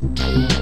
Thank you.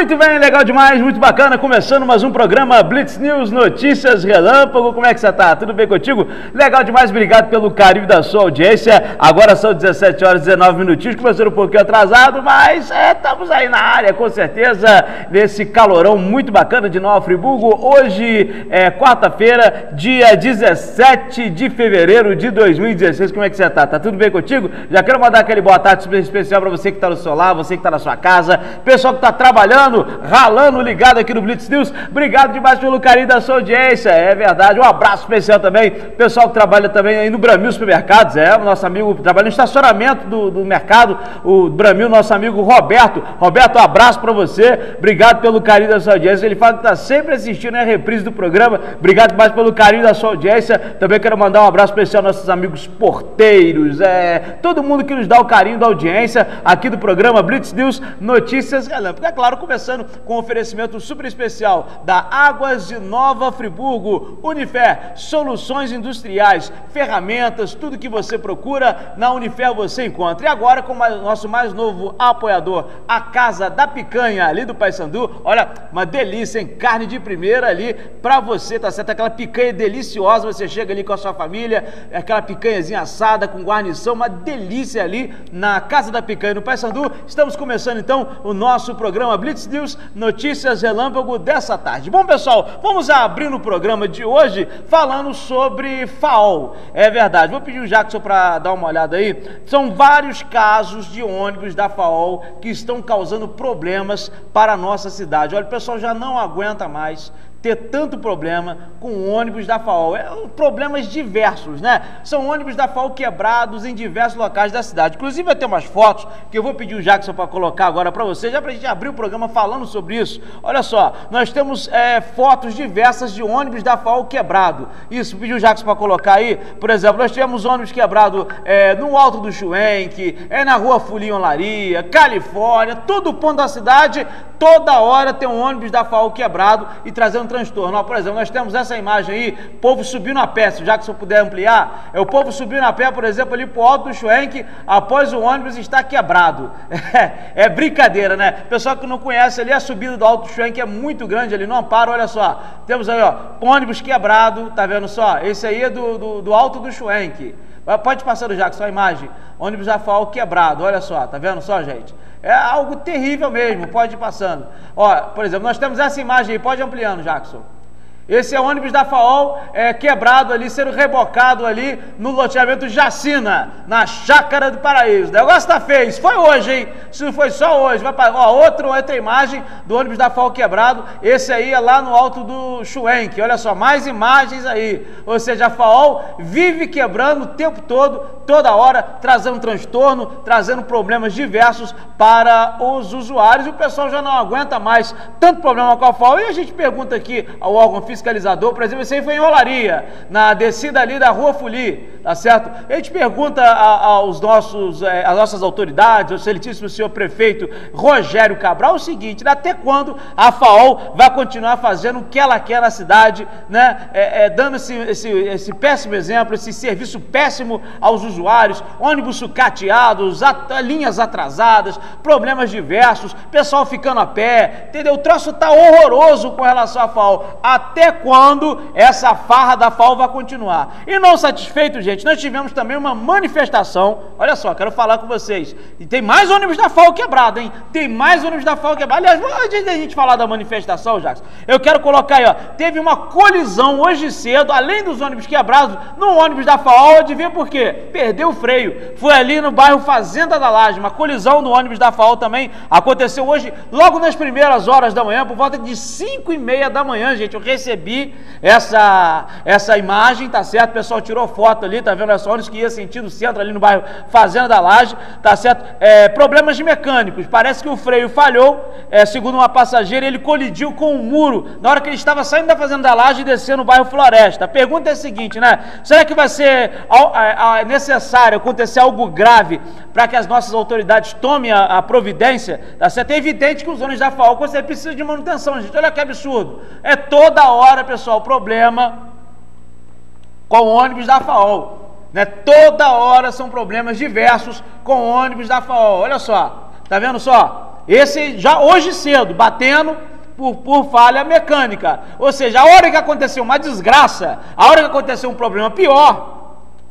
Muito bem, legal demais, muito bacana. Começando mais um programa Blitz News Notícias Relâmpago. Como é que você tá? Tudo bem contigo? Legal demais, obrigado pelo carinho da sua audiência. Agora são 17 horas e 19 minutinhos, começando um pouquinho atrasado, mas é, estamos aí na área, com certeza, nesse calorão muito bacana de Nova Friburgo. Hoje é quarta-feira, dia 17 de fevereiro de 2016. Como é que você tá? Tá tudo bem contigo? Já quero mandar aquele boa tarde especial para você que está no seu lar, você que está na sua casa, pessoal que está trabalhando ralando, ligado aqui no Blitz News. Obrigado demais pelo carinho da sua audiência, é verdade. Um abraço especial também, pessoal que trabalha também aí no Bramil Supermercados, é, o nosso amigo trabalha no estacionamento do, do mercado, o Bramil, nosso amigo Roberto. Roberto, um abraço para você, obrigado pelo carinho da sua audiência. Ele fala que está sempre assistindo a reprise do programa, obrigado demais pelo carinho da sua audiência. Também quero mandar um abraço especial aos nossos amigos porteiros, é, todo mundo que nos dá o carinho da audiência aqui do programa Blitz News Notícias. É claro, começando começando com um oferecimento super especial da Águas de Nova Friburgo, Unifer, soluções industriais, ferramentas, tudo que você procura na Unifer você encontra. E agora com o nosso mais novo apoiador, a Casa da Picanha, ali do Paysandu. Olha, uma delícia, em carne de primeira ali para você, tá certo? Aquela picanha deliciosa, você chega ali com a sua família, aquela picanhazinha assada com guarnição, uma delícia ali na Casa da Picanha no Paysandu. Estamos começando então o nosso programa Blitz News notícias relâmpago dessa tarde. Bom, pessoal, vamos abrir o programa de hoje falando sobre FAOL. É verdade, vou pedir o Jackson para dar uma olhada aí. São vários casos de ônibus da FAOL que estão causando problemas para a nossa cidade. Olha, o pessoal já não aguenta mais ter tanto problema com ônibus da FAO. É, problemas diversos, né? São ônibus da FAO quebrados em diversos locais da cidade. Inclusive, vai ter umas fotos que eu vou pedir o Jackson para colocar agora para você, já para a gente abrir o programa falando sobre isso. Olha só, nós temos é, fotos diversas de ônibus da FAO quebrado. Isso, pediu o Jackson para colocar aí. Por exemplo, nós temos ônibus quebrado é, no alto do Chuenque, é na rua Fulinho Laria, Califórnia, todo o ponto da cidade, toda hora tem um ônibus da FAO quebrado e trazendo transtorno. Ó, por exemplo, nós temos essa imagem aí, povo subindo a pé, já que se eu puder ampliar, é o povo subindo a pé, por exemplo, ali para o alto do Schwenk, após o ônibus estar quebrado. É, é, brincadeira, né? Pessoal que não conhece ali, a subida do alto do Schwenk é muito grande ali, não amparo, olha só. Temos aí, ó, ônibus quebrado, tá vendo só? Esse aí é do, do, do alto do Schwenk. Pode passar o Jackson, a imagem. Ônibus da FAO quebrado, olha só, tá vendo só, gente? É algo terrível mesmo, pode ir passando. Ó, por exemplo, nós temos essa imagem aí, pode ampliando, Jackson. Esse é o ônibus da FAOL é, quebrado ali, sendo rebocado ali no loteamento Jacina, na Chácara do Paraíso. O negócio tá feio. Foi hoje, hein? Se não foi só hoje. Vai pra, ó, outra, outra imagem do ônibus da FAOL quebrado. Esse aí é lá no alto do Chuenque. Olha só, mais imagens aí. Ou seja, a FAOL vive quebrando o tempo todo, toda hora, trazendo transtorno, trazendo problemas diversos para os usuários. E o pessoal já não aguenta mais tanto problema com a FAOL. E a gente pergunta aqui ao órgão fiscal fiscalizador, por exemplo, isso aí foi em Olaria, na descida ali da Rua Fuli, tá certo? A gente pergunta aos nossos, é, às nossas autoridades, ao excelentíssimo senhor prefeito Rogério Cabral, o seguinte, né, até quando a FAOL vai continuar fazendo o que ela quer na cidade, né, é, é, dando esse, esse, esse péssimo exemplo, esse serviço péssimo aos usuários, ônibus sucateados, at linhas atrasadas, problemas diversos, pessoal ficando a pé, entendeu? O troço tá horroroso com relação à FAO. Até quando essa farra da FAO vai continuar. E não satisfeito, gente, nós tivemos também uma manifestação. Olha só, quero falar com vocês. E tem mais ônibus da FAO quebrado, hein? Tem mais ônibus da FAO quebrado. Aliás, antes da gente falar da manifestação, Jackson, eu quero colocar aí, ó. Teve uma colisão hoje cedo, além dos ônibus quebrados, no ônibus da FAO. Adivinha por quê? Perdeu o freio. Foi ali no bairro Fazenda da Laje. Uma colisão no ônibus da FAO também aconteceu hoje, logo nas primeiras horas da manhã, por volta de 5 e meia da manhã, gente. Eu recebi recebi essa, essa imagem, tá certo? O pessoal tirou foto ali, tá vendo? Essa ônibus que ia sentido centro ali no bairro Fazenda da Laje, tá certo? É, problemas mecânicos, parece que o freio falhou, é, segundo uma passageira, ele colidiu com um muro na hora que ele estava saindo da Fazenda da Laje e descendo no bairro Floresta. A pergunta é a seguinte, né? Será que vai ser necessário acontecer algo grave para que as nossas autoridades tomem a, a providência? Tá certo? É evidente que os ônibus da FAO você precisa de manutenção, gente. Olha que absurdo. É toda hora, pessoal, problema com ônibus da FAO. Né? Toda hora são problemas diversos com ônibus da FAO. Olha só, tá vendo só? Esse já hoje cedo, batendo por, por falha mecânica. Ou seja, a hora que aconteceu uma desgraça, a hora que aconteceu um problema pior,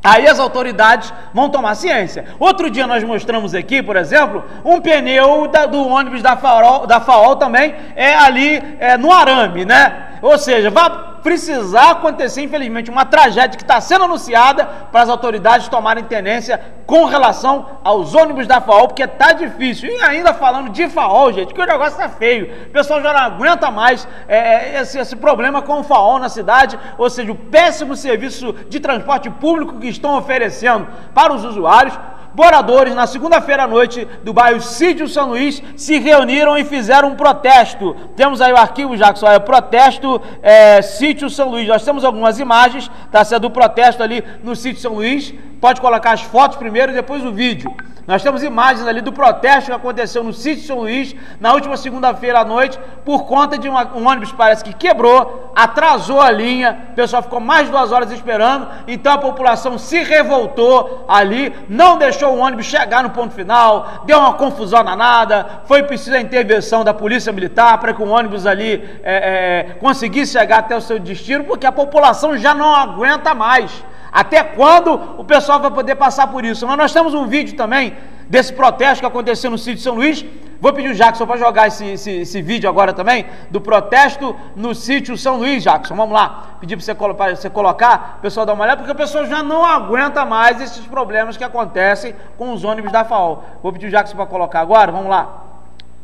Aí as autoridades vão tomar ciência. Outro dia nós mostramos aqui, por exemplo, um pneu da, do ônibus da FAO, da FAO também é ali é, no arame, né? Ou seja, vai precisar acontecer, infelizmente, uma tragédia que está sendo anunciada para as autoridades tomarem tenência com relação aos ônibus da FAO, porque está difícil. E ainda falando de FAO, gente, que o negócio está feio. O pessoal já não aguenta mais é, é, esse, esse problema com o FAO na cidade, ou seja, o péssimo serviço de transporte público que estão oferecendo para os usuários. Moradores, na segunda-feira à noite, do bairro Sítio São Luís, se reuniram e fizeram um protesto. Temos aí o arquivo, Jackson, é protesto é, Sítio São Luís. Nós temos algumas imagens, tá sendo do protesto ali no Sítio São Luís. Pode colocar as fotos primeiro e depois o vídeo. Nós temos imagens ali do protesto que aconteceu no sítio São Luís na última segunda-feira à noite, por conta de uma, um ônibus parece que quebrou, atrasou a linha, o pessoal ficou mais de duas horas esperando, então a população se revoltou ali, não deixou o ônibus chegar no ponto final, deu uma confusão danada, foi preciso a intervenção da polícia militar para que o ônibus ali é, é, conseguisse chegar até o seu destino, porque a população já não aguenta mais. Até quando o pessoal vai poder passar por isso? Mas nós temos um vídeo também desse protesto que aconteceu no sítio São Luís. Vou pedir o Jackson para jogar esse, esse, esse, vídeo agora também, do protesto no sítio São Luís, Jackson. Vamos lá. Pedir para você, você colocar, o pessoal dar uma olhada, porque o pessoal já não aguenta mais esses problemas que acontecem com os ônibus da FAO. Vou pedir o Jackson para colocar agora, vamos lá.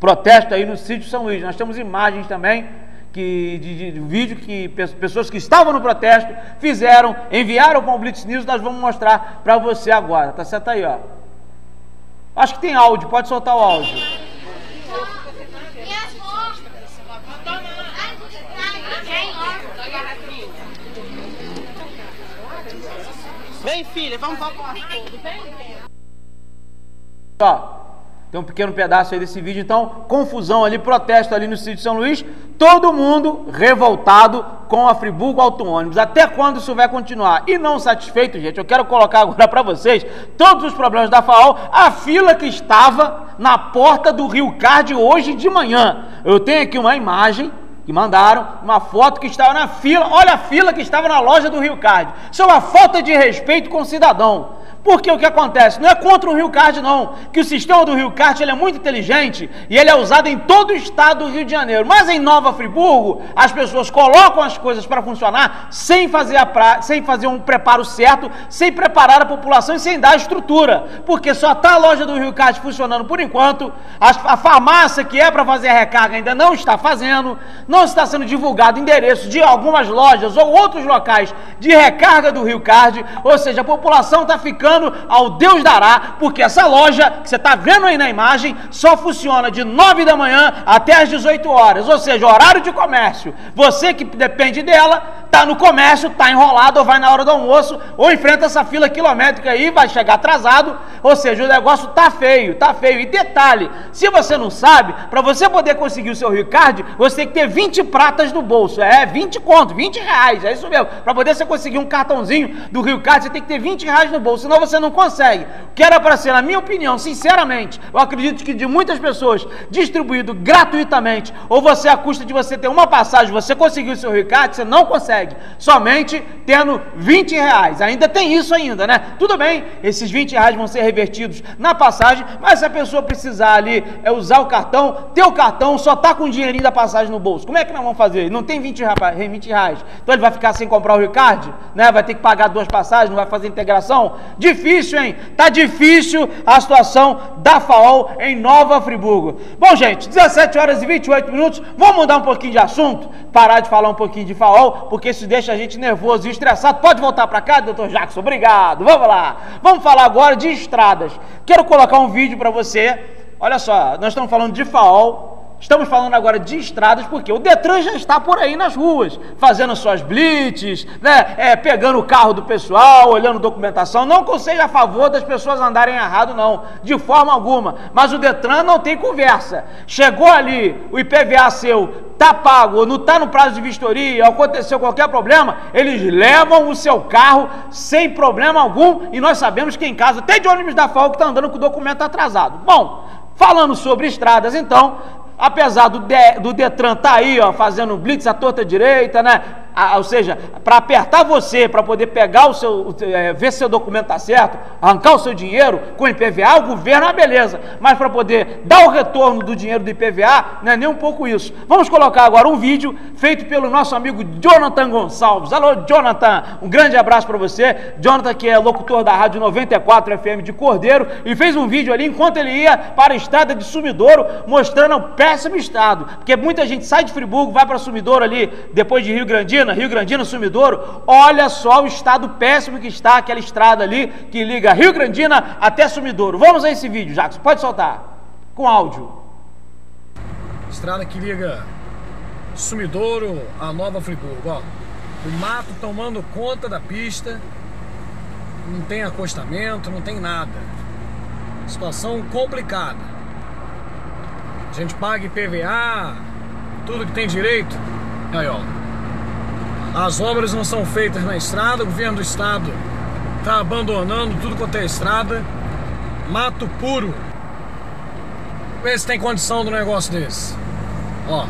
Protesto aí no sítio São Luís. Nós temos imagens também que, de, de, vídeo que pessoas que estavam no protesto fizeram, enviaram para o Blitz News, nós vamos mostrar para você agora. Tá certo aí, ó. Acho que tem áudio, pode soltar o áudio. Vem, filha, vamos para o Ó, tem um pequeno pedaço aí desse vídeo, então, confusão ali, protesto ali no sítio de São Luís, todo mundo revoltado com a Friburgo Auto Ônibus. Até quando isso vai continuar? E não satisfeito, gente, eu quero colocar agora para vocês todos os problemas da FAO, a fila que estava na porta do Rio Card hoje de manhã. Eu tenho aqui uma imagem que mandaram uma foto que estava na fila. Olha a fila que estava na loja do Rio Card. Isso é uma falta de respeito com o cidadão. Porque o que acontece? Não é contra o Rio Card, não. Que o sistema do Rio Card ele é muito inteligente e ele é usado em todo o estado do Rio de Janeiro. Mas em Nova Friburgo, as pessoas colocam as coisas para funcionar sem fazer, a pra... sem fazer um preparo certo, sem preparar a população e sem dar a estrutura. Porque só está a loja do Rio Card funcionando por enquanto, a farmácia que é para fazer a recarga ainda não está fazendo, não está sendo divulgado endereço de algumas lojas ou outros locais de recarga do Rio Card, ou seja, a população está ficando ao Deus dará, porque essa loja que você está vendo aí na imagem só funciona de 9 da manhã até as 18 horas, ou seja, horário de comércio. Você que depende dela, está no comércio, está enrolado, ou vai na hora do almoço, ou enfrenta essa fila quilométrica aí, vai chegar atrasado, ou seja, o negócio tá feio, tá feio. E detalhe, se você não sabe, para você poder conseguir o seu Ricard, você tem que ter 20 pratas no bolso, é 20 conto, 20 reais, é isso mesmo. Para poder você conseguir um cartãozinho do Rio Card, você tem que ter 20 reais no bolso, senão você não consegue. O que era para ser, na minha opinião, sinceramente, eu acredito que de muitas pessoas, distribuído gratuitamente, ou você, à custa de você ter uma passagem, você conseguiu o seu Ricard, você não consegue, somente tendo 20 reais. Ainda tem isso ainda, né? Tudo bem, esses 20 reais vão ser revertidos na passagem, mas se a pessoa precisar ali é usar o cartão, ter o cartão, só tá com o dinheirinho da passagem no bolso. Como é que nós vamos fazer? Não tem 20 reais, 20 reais. Então ele vai ficar sem comprar o Ricard, né? Vai ter que pagar duas passagens, não vai fazer integração. Difícil Difícil, hein? Tá difícil a situação da FAOL em Nova Friburgo. Bom, gente, 17 horas e 28 minutos. Vamos mudar um pouquinho de assunto, parar de falar um pouquinho de FAOL, porque isso deixa a gente nervoso e estressado. Pode voltar para cá, doutor Jackson? Obrigado. Vamos lá. Vamos falar agora de estradas. Quero colocar um vídeo para você. Olha só, nós estamos falando de FAOL, Estamos falando agora de estradas, porque o Detran já está por aí nas ruas, fazendo suas blitz, né, é, pegando o carro do pessoal, olhando documentação. Não que eu seja a favor das pessoas andarem errado, não, de forma alguma. Mas o Detran não tem conversa. Chegou ali, o IPVA seu está pago não está no prazo de vistoria, aconteceu qualquer problema, eles levam o seu carro sem problema algum e nós sabemos que em casa tem de ônibus da FAO que está andando com o documento atrasado. Bom, falando sobre estradas, então, apesar do, de, do Detran estar tá aí, ó, fazendo blitz à torta direita, né? Ou seja, para apertar você, para poder pegar o seu, é, ver se seu documento está certo, arrancar o seu dinheiro com IPVA, o governo é uma beleza, mas para poder dar o retorno do dinheiro do IPVA, não é nem um pouco isso. Vamos colocar agora um vídeo feito pelo nosso amigo Jonathan Gonçalves. Alô, Jonathan, um grande abraço para você. Jonathan, que é locutor da Rádio 94 FM de Cordeiro, e fez um vídeo ali enquanto ele ia para a estrada de Sumidouro, mostrando o péssimo estado, porque muita gente sai de Friburgo, vai para Sumidouro ali, depois de Rio Grandino, Grandina, Rio Grandina, Sumidouro, olha só o estado péssimo que está aquela estrada ali que liga Rio Grandina até Sumidouro. Vamos a esse vídeo, Jacques, pode soltar, com áudio. Estrada que liga Sumidouro a Nova Friburgo, ó. O mato tomando conta da pista, não tem acostamento, não tem nada. Situação complicada. A gente paga IPVA, tudo que tem direito. Aí, ó. As obras não são feitas na estrada, o governo do estado está abandonando tudo quanto é estrada. Mato puro. Vê se tem condição do negócio desse. Ó,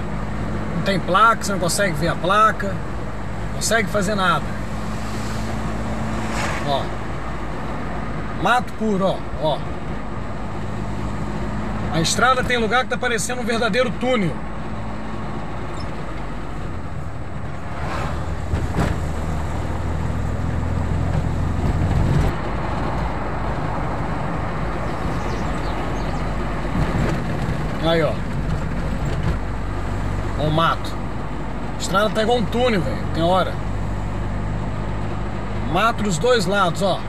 não tem placa, você não consegue ver a placa, não consegue fazer nada. Ó, mato puro, ó, ó. A estrada tem lugar que tá parecendo um verdadeiro túnel. Aí, ó. O mato. Estrada igual um túnel, velho. Tem hora. Mato dos dois lados, ó.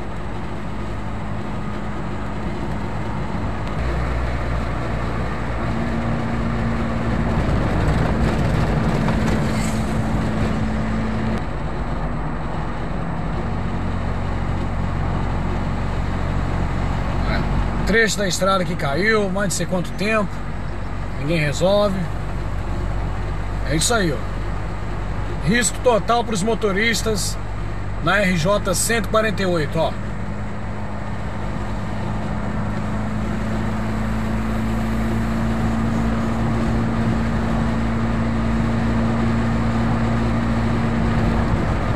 trecho da estrada que caiu, mais de sei quanto tempo ninguém resolve. É isso aí, ó. Risco total para os motoristas na RJ 148, ó.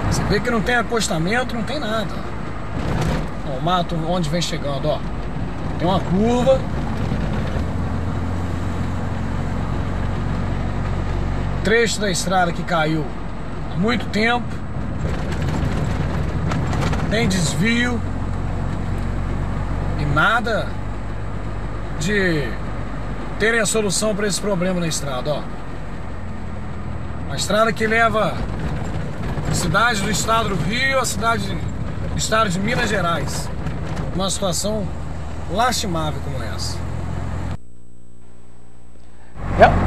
Você vê que não tem acostamento, não tem nada. Ó, o mato onde vem chegando, ó. Tem uma curva, trecho da estrada que caiu há muito tempo, tem desvio e nada de terem a solução para esse problema na estrada, ó. Uma estrada que leva a cidade do estado do Rio a cidade do estado de Minas Gerais. Uma situação lastimável como essa.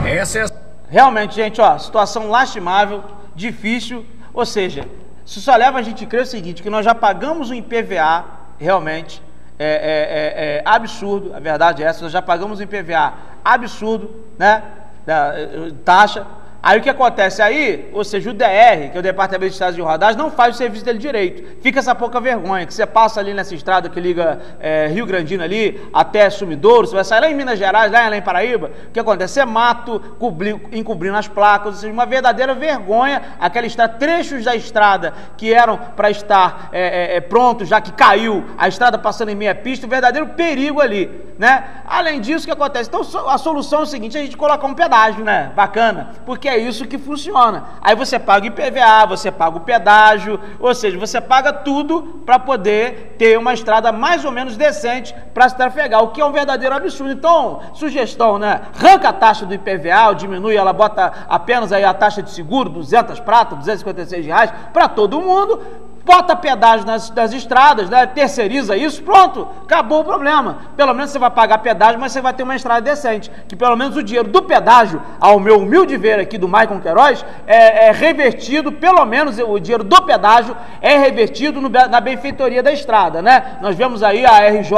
Essa é a Realmente, gente, ó, situação lastimável, difícil, ou seja, isso só leva a gente a crer o seguinte, que nós já pagamos um IPVA, realmente, é, é, é, é absurdo, a verdade é essa, nós já pagamos um IPVA absurdo, né, da, eh, taxa, Aí o que acontece aí, ou seja, o DR, que é o Departamento de Estradas de Rodagem, não faz o serviço dele direito. Fica essa pouca vergonha, que você passa ali nessa estrada que liga é, Rio Grandino ali até Sumidouro, você vai sair lá em Minas Gerais, lá em Paraíba, o que acontece? É mato cobri, encobrindo as placas, ou seja, uma verdadeira vergonha aquela estrada, trechos da estrada que eram para estar é, é, é, prontos, já que caiu, a estrada passando em meia pista, um verdadeiro perigo ali, né? Além disso, o que acontece? Então a solução é o seguinte, a gente coloca um pedágio, né? Bacana, porque é isso que funciona. Aí você paga IPVA, você paga o pedágio, ou seja, você paga tudo para poder ter uma estrada mais ou menos decente para se trafegar, o que é um verdadeiro absurdo. Então, sugestão, né? Arranca a taxa do IPVA, ou diminui, ela bota apenas aí a taxa de seguro, 200 prata, 256 reais, para todo mundo, bota pedágio nas, nas estradas, né? terceiriza isso, pronto, acabou o problema. Pelo menos você vai pagar pedágio, mas você vai ter uma estrada decente. Que pelo menos o dinheiro do pedágio, ao meu humilde ver aqui do Maicon Queiroz, é, é revertido, pelo menos o dinheiro do pedágio é revertido no, na benfeitoria da estrada, né? Nós vemos aí a RJ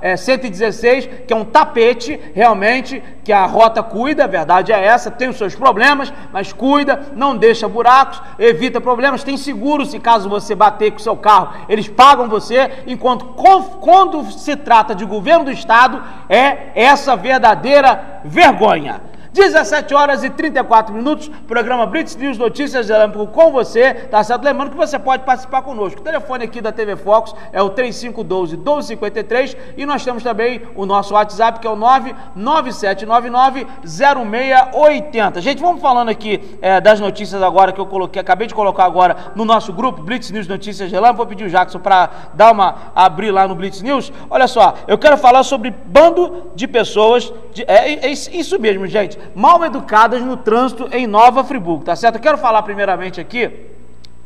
é, 116, que é um tapete, realmente, que a rota cuida, a verdade é essa, tem os seus problemas, mas cuida, não deixa buracos, evita problemas, tem seguro se caso você você bater com o seu carro, eles pagam você, enquanto quando se trata de governo do Estado, é essa verdadeira vergonha. 17 horas e 34 minutos, programa Blitz News Notícias Relâmpago com você, tá certo? Lembrando que você pode participar conosco. O telefone aqui da TV Fox é o 3512 1253 e nós temos também o nosso WhatsApp que é o 99799 0680. Gente, vamos falando aqui é, das notícias agora que eu coloquei, acabei de colocar agora no nosso grupo Blitz News Notícias Relâmpago. Vou pedir o Jackson para dar uma abrir lá no Blitz News. Olha só, eu quero falar sobre bando de pessoas, de, é, é isso mesmo, gente mal educadas no trânsito em Nova Friburgo, tá certo? Eu quero falar primeiramente aqui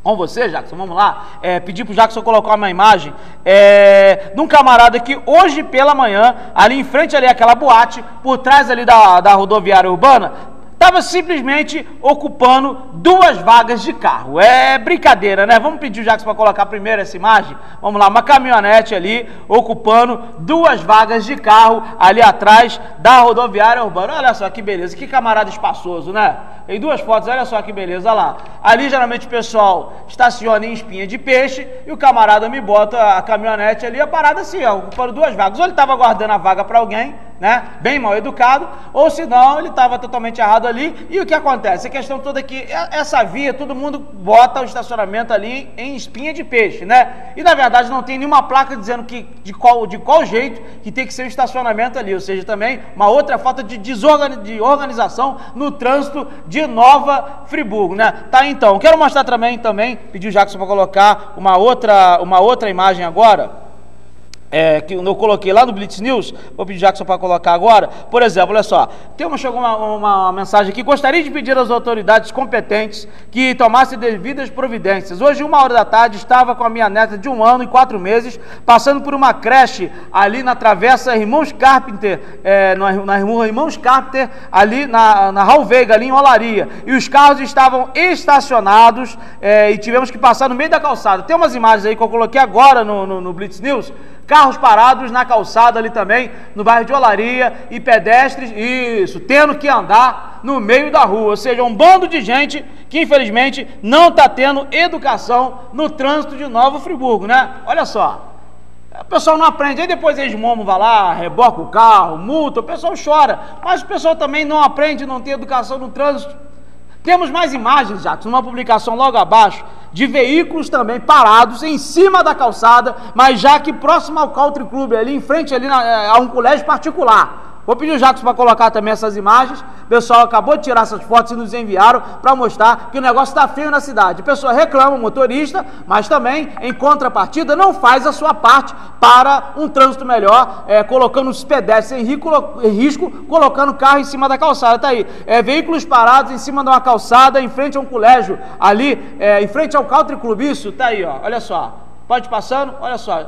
com você, Jackson, vamos lá, é, pedir para o Jackson colocar uma imagem é, de um camarada que hoje pela manhã, ali em frente ali aquela boate, por trás ali da, da rodoviária urbana, estava simplesmente ocupando duas vagas de carro. É brincadeira, né? Vamos pedir o Jackson para colocar primeiro essa imagem? Vamos lá, uma caminhonete ali ocupando duas vagas de carro ali atrás da rodoviária urbana. Olha só que beleza, que camarada espaçoso, né? Tem duas fotos, olha só que beleza, olha lá. Ali geralmente o pessoal estaciona em espinha de peixe e o camarada me bota a caminhonete ali, a parada assim, ó, ocupando duas vagas. Ou ele estava guardando a vaga para alguém, né? Bem mal educado, ou se não, ele estava totalmente errado ali. E o que acontece? A questão toda é que essa via, todo mundo bota o estacionamento ali em espinha de peixe, né? E na verdade não tem nenhuma placa dizendo que de qual, de qual jeito que tem que ser o estacionamento ali, ou seja, também uma outra falta de, de organização no trânsito de Nova Friburgo, né? Tá então, quero mostrar também, também, pedir o Jackson para colocar uma outra, uma outra imagem agora é, que eu coloquei lá no Blitz News, vou pedir Jackson para colocar agora. Por exemplo, olha só, tem uma, chegou uma, uma, mensagem aqui. Gostaria de pedir às autoridades competentes que tomassem devidas providências. Hoje, uma hora da tarde, estava com a minha neta de um ano e quatro meses, passando por uma creche ali na travessa Irmãos Carpenter, é, na, na rua Irmãos Carpenter, ali na, na Raul Veiga, ali em Olaria. E os carros estavam estacionados é, e tivemos que passar no meio da calçada. Tem umas imagens aí que eu coloquei agora no, no, no Blitz News carros parados na calçada ali também, no bairro de Olaria, e pedestres, isso, tendo que andar no meio da rua. Ou seja, um bando de gente que infelizmente não está tendo educação no trânsito de Nova Friburgo, né? Olha só. O pessoal não aprende, aí depois eles momos vai lá, reboca o carro, multa, o pessoal chora, mas o pessoal também não aprende, não tem educação no trânsito. Temos mais imagens, Jackson, numa publicação logo abaixo, de veículos também parados em cima da calçada, mas já que próximo ao Country Club, ali em frente ali na, eh, a um colégio particular. Vou pedir o Jacques para colocar também essas imagens. O pessoal acabou de tirar essas fotos e nos enviaram para mostrar que o negócio está feio na cidade. A pessoa reclama, o motorista, mas também, em contrapartida, não faz a sua parte para um trânsito melhor, é, colocando os pedestres em risco, colocando carro em cima da calçada. Está aí. É, veículos parados em cima de uma calçada, em frente a um colégio, ali, é, em frente ao Country Club. Isso, está aí, ó. Olha só. Pode passando, olha só.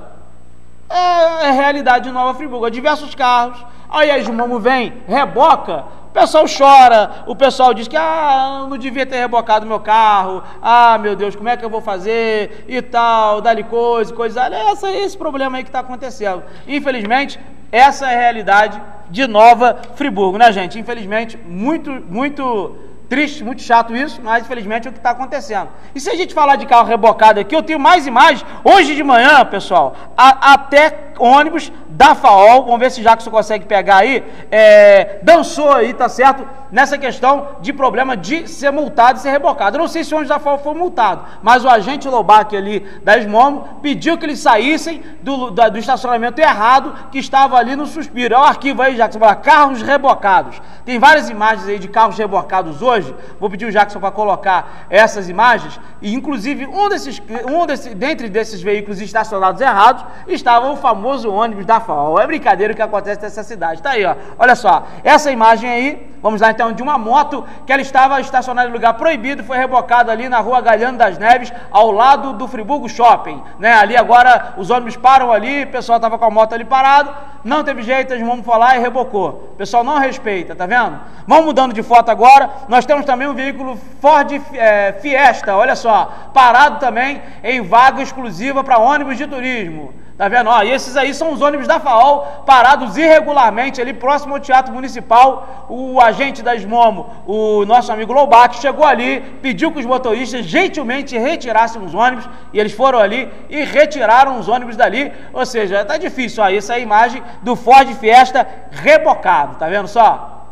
É, é realidade de Nova Friburgo. Diversos carros Aí a Jumamo vem, reboca, o pessoal chora, o pessoal diz que ah, não devia ter rebocado meu carro, ah, meu Deus, como é que eu vou fazer e tal, dá-lhe coisa, coisa, essa, esse problema aí que está acontecendo. Infelizmente, essa é a realidade de Nova Friburgo, né, gente? Infelizmente, muito, muito triste, muito chato isso, mas infelizmente é o que está acontecendo. E se a gente falar de carro rebocado aqui, eu tenho mais imagens. Hoje de manhã, pessoal, a, até ônibus da FAOL, vamos ver se Jackson consegue pegar aí, é, dançou aí, tá certo? Nessa questão de problema de ser multado e ser rebocado. Eu não sei se o ônibus da FAOL foi multado, mas o agente Lobac ali da Esmomo pediu que eles saíssem do, da, do estacionamento errado que estava ali no suspiro. É o arquivo aí, Jackson, fala, carros rebocados. Tem várias imagens aí de carros rebocados hoje. Vou pedir o Jackson para colocar essas imagens. E inclusive um desses, um desse, dentre desses veículos estacionados errados estava o famoso ônibus da FAO. É brincadeira o que acontece nessa cidade. Tá aí, ó. Olha só. Essa imagem aí, vamos lá então, de uma moto que ela estava estacionada em lugar proibido, foi rebocada ali na rua Galhano das Neves, ao lado do Friburgo Shopping. Né? Ali agora os ônibus param ali, o pessoal estava com a moto ali parado, não teve jeito, eles vão falar e rebocou. O pessoal não respeita, tá vendo? Vamos mudando de foto agora. Nós temos também um veículo Ford é, Fiesta, olha só, parado também em vaga exclusiva para ônibus de turismo. Tá vendo? Ó, e esses aí são os ônibus da FAOL parados irregularmente ali próximo ao Teatro Municipal. O agente da Esmomo, o nosso amigo Loubac, chegou ali, pediu que os motoristas gentilmente retirassem os ônibus e eles foram ali e retiraram os ônibus dali. Ou seja, tá difícil. Ó, essa é a imagem do Ford Fiesta rebocado. Tá vendo só?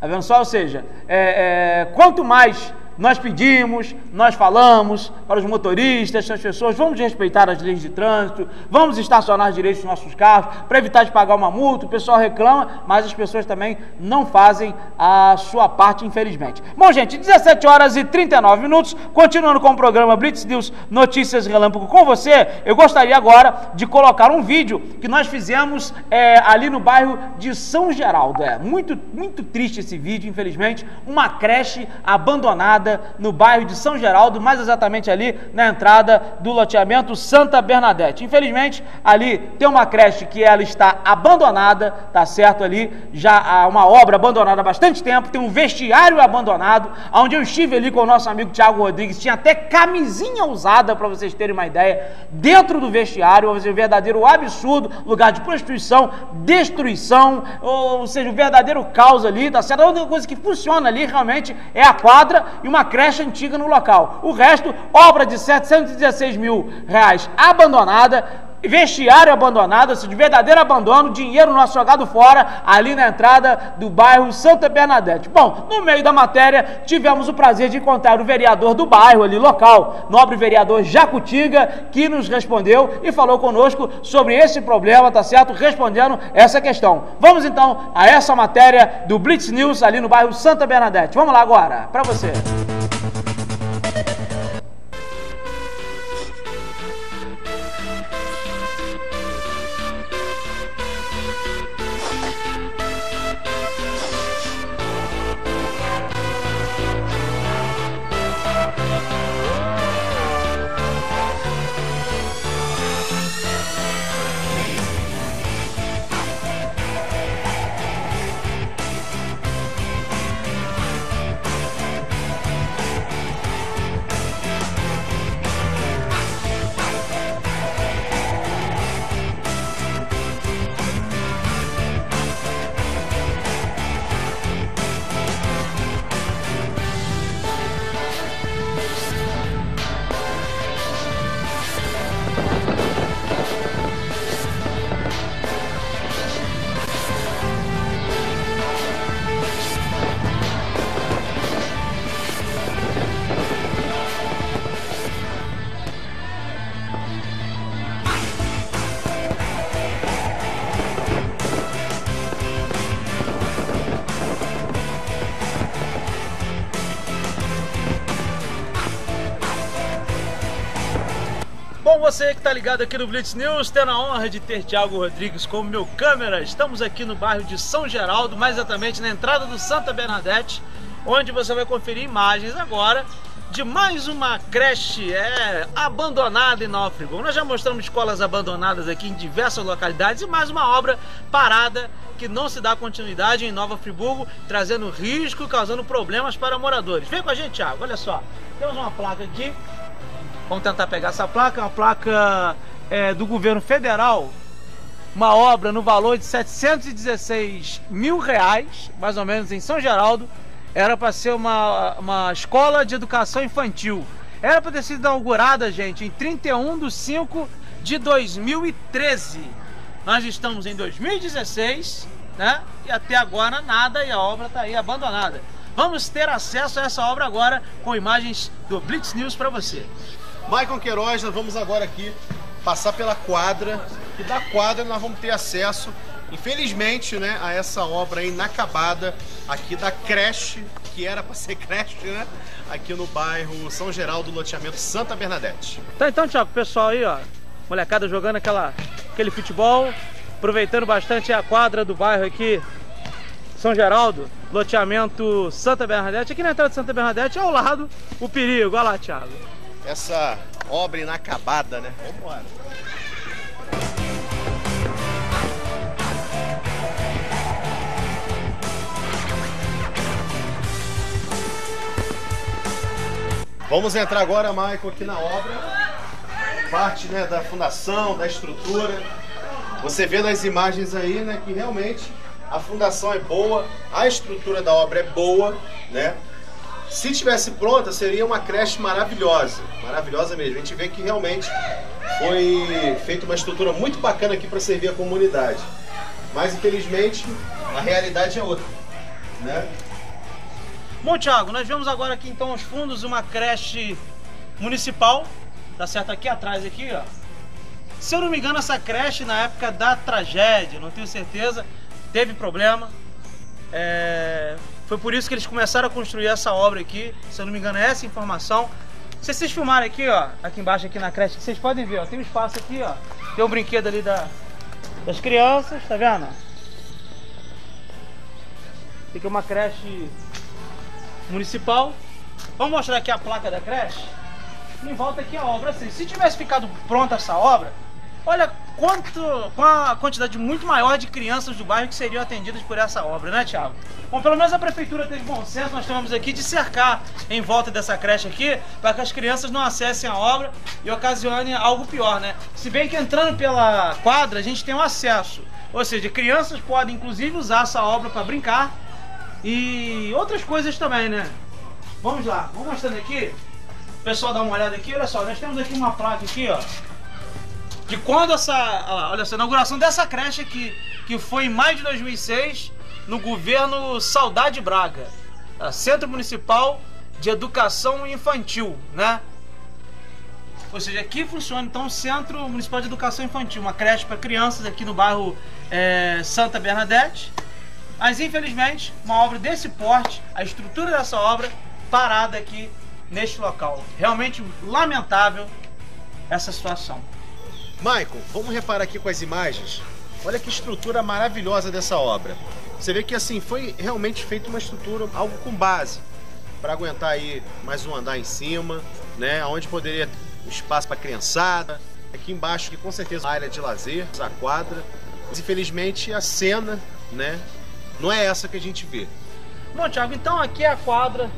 Tá vendo só? Ou seja, é, é, quanto mais nós pedimos, nós falamos para os motoristas, as pessoas, vamos respeitar as leis de trânsito, vamos estacionar direito os nossos carros, para evitar de pagar uma multa, o pessoal reclama, mas as pessoas também não fazem a sua parte, infelizmente. Bom, gente, 17 horas e 39 minutos, continuando com o programa Blitz News Notícias Relâmpago com você, eu gostaria agora de colocar um vídeo que nós fizemos é, ali no bairro de São Geraldo. É muito, muito triste esse vídeo, infelizmente, uma creche abandonada no bairro de São Geraldo, mais exatamente ali na entrada do loteamento Santa Bernadette. Infelizmente, ali tem uma creche que ela está abandonada, tá certo ali, já há uma obra abandonada há bastante tempo, tem um vestiário abandonado, onde eu estive ali com o nosso amigo Tiago Rodrigues, tinha até camisinha usada, para vocês terem uma ideia, dentro do vestiário, ou seja, um verdadeiro absurdo, lugar de prostituição, destruição, ou seja, um verdadeiro caos ali, tá certo? A única coisa que funciona ali realmente é a quadra e uma creche antiga no local. O resto, obra de 716 mil reais abandonada, vestiário abandonado, de verdadeiro abandono, dinheiro nosso jogado fora, ali na entrada do bairro Santa Bernadette. Bom, no meio da matéria, tivemos o prazer de encontrar o vereador do bairro ali local, nobre vereador Jacutiga, que nos respondeu e falou conosco sobre esse problema, tá certo? Respondendo essa questão. Vamos então a essa matéria do Blitz News ali no bairro Santa Bernadette. Vamos lá agora, para você. Bom, você que está ligado aqui no Blitz News, tendo a honra de ter Thiago Rodrigues como meu câmera. Estamos aqui no bairro de São Geraldo, mais exatamente na entrada do Santa Bernadette, onde você vai conferir imagens agora de mais uma creche é, abandonada em Friburgo. Nós já mostramos escolas abandonadas aqui em diversas localidades e mais uma obra parada que não se dá continuidade em Nova Friburgo, trazendo risco, causando problemas para moradores. Vem com a gente, Thiago, olha só. Temos uma placa aqui Vamos tentar pegar essa placa, uma placa é, do governo federal, uma obra no valor de 716 mil reais, mais ou menos em São Geraldo, era para ser uma, uma escola de educação infantil. Era para ter sido inaugurada, gente, em 31 de 5 de 2013. Nós estamos em 2016, né? E até agora nada e a obra está aí abandonada. Vamos ter acesso a essa obra agora com imagens do Blitz News para você. Maicon Queiroz, nós vamos agora aqui passar pela quadra e da quadra nós vamos ter acesso, infelizmente, né, a essa obra inacabada aqui da creche, que era para ser creche, né, aqui no bairro São Geraldo, loteamento Santa Bernadette. Tá então, Thiago, pessoal aí, ó, molecada jogando aquela, aquele futebol, aproveitando bastante a quadra do bairro aqui, São Geraldo, loteamento Santa Bernadette. Aqui na entrada de Santa Bernadette, ao lado, o perigo. Olha lá, Thiago. Essa obra inacabada, né? Vamos. Vamos entrar agora, Michael, aqui na obra. Parte né, da fundação, da estrutura. Você vê nas imagens aí, né, que realmente a fundação é boa, a estrutura da obra é boa, né? Se tivesse pronta, seria uma creche maravilhosa, maravilhosa mesmo. A gente vê que realmente foi feita uma estrutura muito bacana aqui para servir a comunidade. Mas infelizmente a realidade é outra, né? Bom, Thiago, nós vemos agora aqui então aos fundos uma creche municipal, tá certo aqui atrás aqui, ó. Se eu não me engano, essa creche na época da tragédia, não tenho certeza, teve problema. É... Foi por isso que eles começaram a construir essa obra aqui. Se eu não me engano, é essa informação. Se vocês filmarem aqui, ó, aqui embaixo, aqui na creche, vocês podem ver, ó, tem um espaço aqui, ó. Tem um brinquedo ali da, das crianças, tá vendo? Tem aqui uma creche municipal. Vamos mostrar aqui a placa da creche. Em volta aqui a obra. Assim, se tivesse ficado pronta essa obra, olha quanto, com a quantidade muito maior de crianças do bairro que seriam atendidas por essa obra, né, Thiago? Bom, pelo menos a prefeitura teve bom senso, nós estamos aqui de cercar em volta dessa creche aqui, para que as crianças não acessem a obra e ocasionem algo pior, né? Se bem que entrando pela quadra, a gente tem um acesso. Ou seja, crianças podem inclusive usar essa obra para brincar e outras coisas também, né? Vamos lá, vou mostrando aqui. O pessoal dá uma olhada aqui, olha só, nós temos aqui uma placa aqui, ó. De quando essa, olha só, a inauguração dessa creche aqui, que foi em maio de 2006, no governo Saudade Braga, Centro Municipal de Educação Infantil, né? Ou seja, aqui funciona então o Centro Municipal de Educação Infantil, uma creche para crianças aqui no bairro é, Santa Bernadette. Mas infelizmente, uma obra desse porte, a estrutura dessa obra parada aqui neste local. Realmente lamentável essa situação. Michael, vamos reparar aqui com as imagens. Olha que estrutura maravilhosa dessa obra. Você vê que assim foi realmente feita uma estrutura, algo com base, para aguentar aí mais um andar em cima, né? Onde poderia espaço para criançada. Aqui embaixo, que com certeza é uma área de lazer, a quadra. Mas infelizmente a cena, né? Não é essa que a gente vê. Bom, Thiago, então aqui é a quadra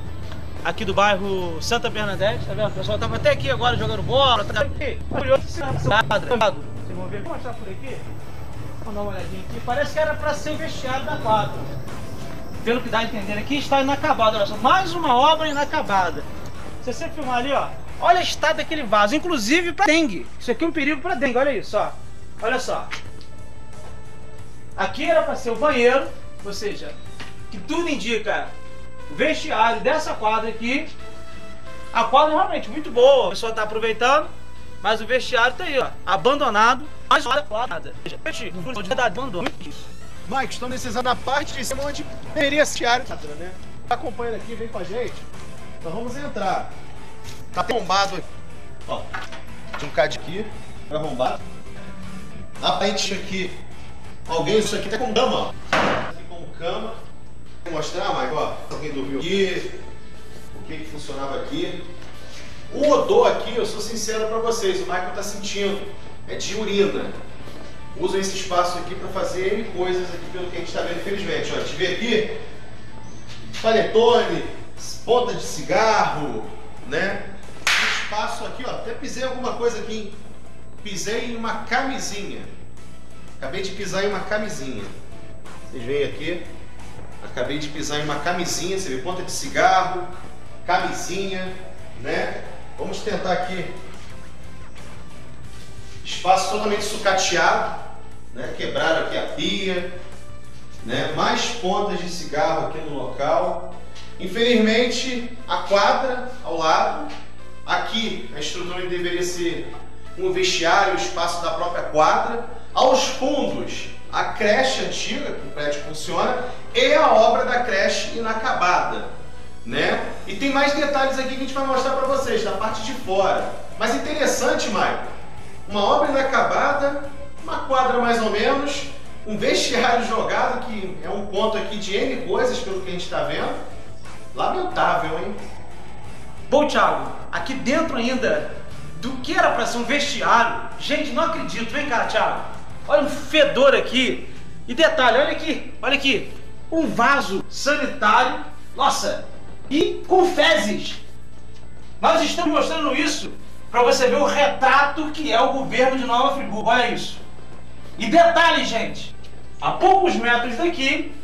aqui do bairro Santa Bernadette, tá vendo? O pessoal tava até aqui agora jogando bola, tá aqui. Curioso quadra. Vocês vão ver, vou mostrar por aqui. Vamos dar uma olhadinha aqui. Parece que era para ser o vestiário da quadra. Pelo que dá a entender aqui, está inacabado. Olha só, mais uma obra inacabada. Se você filmar ali, ó, olha o estado daquele vaso, inclusive para dengue. Isso aqui é um perigo para dengue, olha isso, ó. Olha só. Aqui era para ser o banheiro, ou seja, que tudo indica vestiário dessa quadra aqui. A quadra é realmente muito boa, o pessoal está aproveitando, mas o vestiário está aí, ó, abandonado. Mas olha nada. abandono. Mike, estão precisando da parte de cima onde ser área, né? Tá acompanhando aqui, vem com a gente. Então vamos entrar. Tá arrombado aqui. Ó, de um cadinho aqui, arrombado. Aparente aqui, alguém, isso aqui tá com cama, ó. Aqui com cama. Vou mostrar, Mike, ó. Alguém dormiu aqui, o que que funcionava aqui. O odor aqui, eu sou sincero pra vocês, o Michael tá sentindo. É de urina. Usam esse espaço aqui para fazer coisas aqui pelo que a gente está vendo, infelizmente. Ó, gente vê aqui paletone, ponta de cigarro, né? Espaço aqui, ó. Até pisei alguma coisa aqui. Pisei em uma camisinha. Acabei de pisar em uma camisinha. Vocês veem aqui. Acabei de pisar em uma camisinha. Você vê ponta de cigarro, camisinha, né? Vamos tentar aqui Espaço totalmente sucateado, né? quebraram aqui a pia, né? mais pontas de cigarro aqui no local. Infelizmente, a quadra ao lado, aqui a estrutura deveria ser um vestiário, o espaço da própria quadra. Aos fundos, a creche antiga, que o prédio funciona, e a obra da creche inacabada. Né? E tem mais detalhes aqui que a gente vai mostrar para vocês, da parte de fora. Mas interessante, Maicon, uma obra inacabada, uma quadra mais ou menos, um vestiário jogado, que é um ponto aqui de N coisas, pelo que a gente está vendo. Lamentável, hein? Bom, Thiago, aqui dentro ainda do que era para ser um vestiário. Gente, não acredito. Vem cá, Thiago. Olha um fedor aqui. E detalhe, olha aqui, olha aqui. Um vaso sanitário. Nossa, e com fezes. Nós estamos mostrando isso para você ver o retrato que é o governo de Nova Friburgo. Olha isso. E detalhe, gente. A poucos metros daqui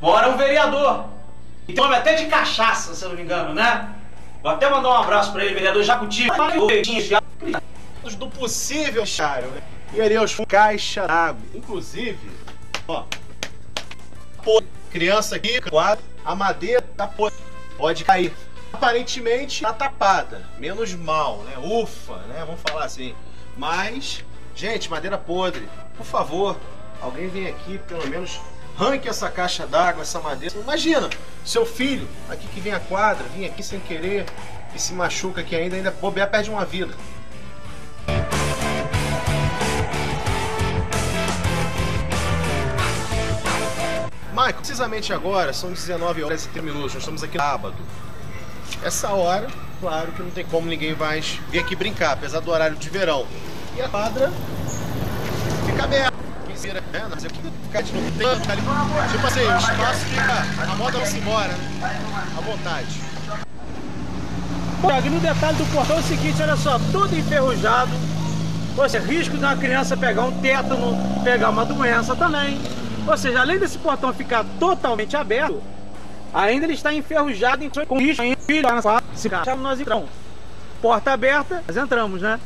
mora um vereador. E tem nome até de cachaça, se eu não me engano, né? Vou até mandar um abraço para ele, vereador Jacuti. Do possível, Chário, né? E ali os caixa d'água. Inclusive, ó. Criança aqui, quadro, a madeira tá pode cair. Aparentemente tá tapada, menos mal, né? Ufa, né? Vamos falar assim. Mas, gente, madeira podre. Por favor, alguém vem aqui, pelo menos Arranque essa caixa d'água, essa madeira. Imagina, seu filho, aqui que vem a quadra, vem aqui sem querer e se machuca aqui ainda, ainda bobear, perde uma vida. Michael, precisamente agora são 19 horas e 30 minutos, nós estamos aqui no sábado. Essa hora, claro que não tem como ninguém mais vir aqui brincar, apesar do horário de verão. E a quadra fica aberta né? Mas aqui novo tem. Tipo assim, o espaço fica. A moda não se embora, né? À vontade. Tiago, no detalhe do portão é o seguinte, olha só, tudo enferrujado. Ou seja, risco de uma criança pegar um tétano, pegar uma doença também. Ou seja, além desse portão ficar totalmente aberto, ainda ele está enferrujado com risco de se nós entramos. Porta aberta, nós entramos, né?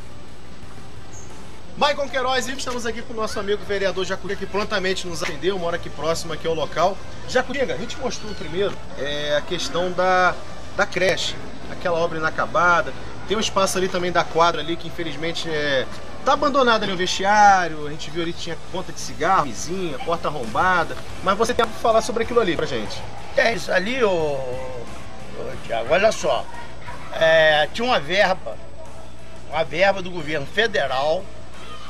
Maicon Queiroz, estamos aqui com o nosso amigo vereador Jacutinga, que prontamente nos atendeu, mora aqui próximo aqui ao local. Jacutinga, a gente mostrou primeiro é, a questão da, da creche, aquela obra inacabada. Tem um espaço ali também da quadra ali que infelizmente é, tá abandonado ali o vestiário, a gente viu ali tinha conta de cigarro, vizinha, porta arrombada. Mas você tem que falar sobre aquilo ali pra gente. É isso ali, ô, ô Tiago, olha só. É, tinha uma verba, uma verba do governo federal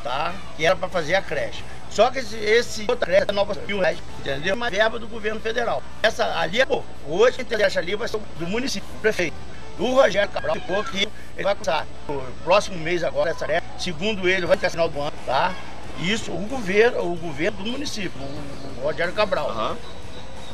tá? Que era para fazer a creche. Só que esse, esse outra creche é nova mil reais, entendeu? Uma verba do governo federal. Essa ali, pô, hoje a creche ali vai ser do município, prefeito. Do Rogério Cabral, ficou que ele vai começar no próximo mês agora essa creche. Segundo ele, vai ter final do ano, tá? Isso, o governo, o governo do município, o, Rogério Cabral. Uhum.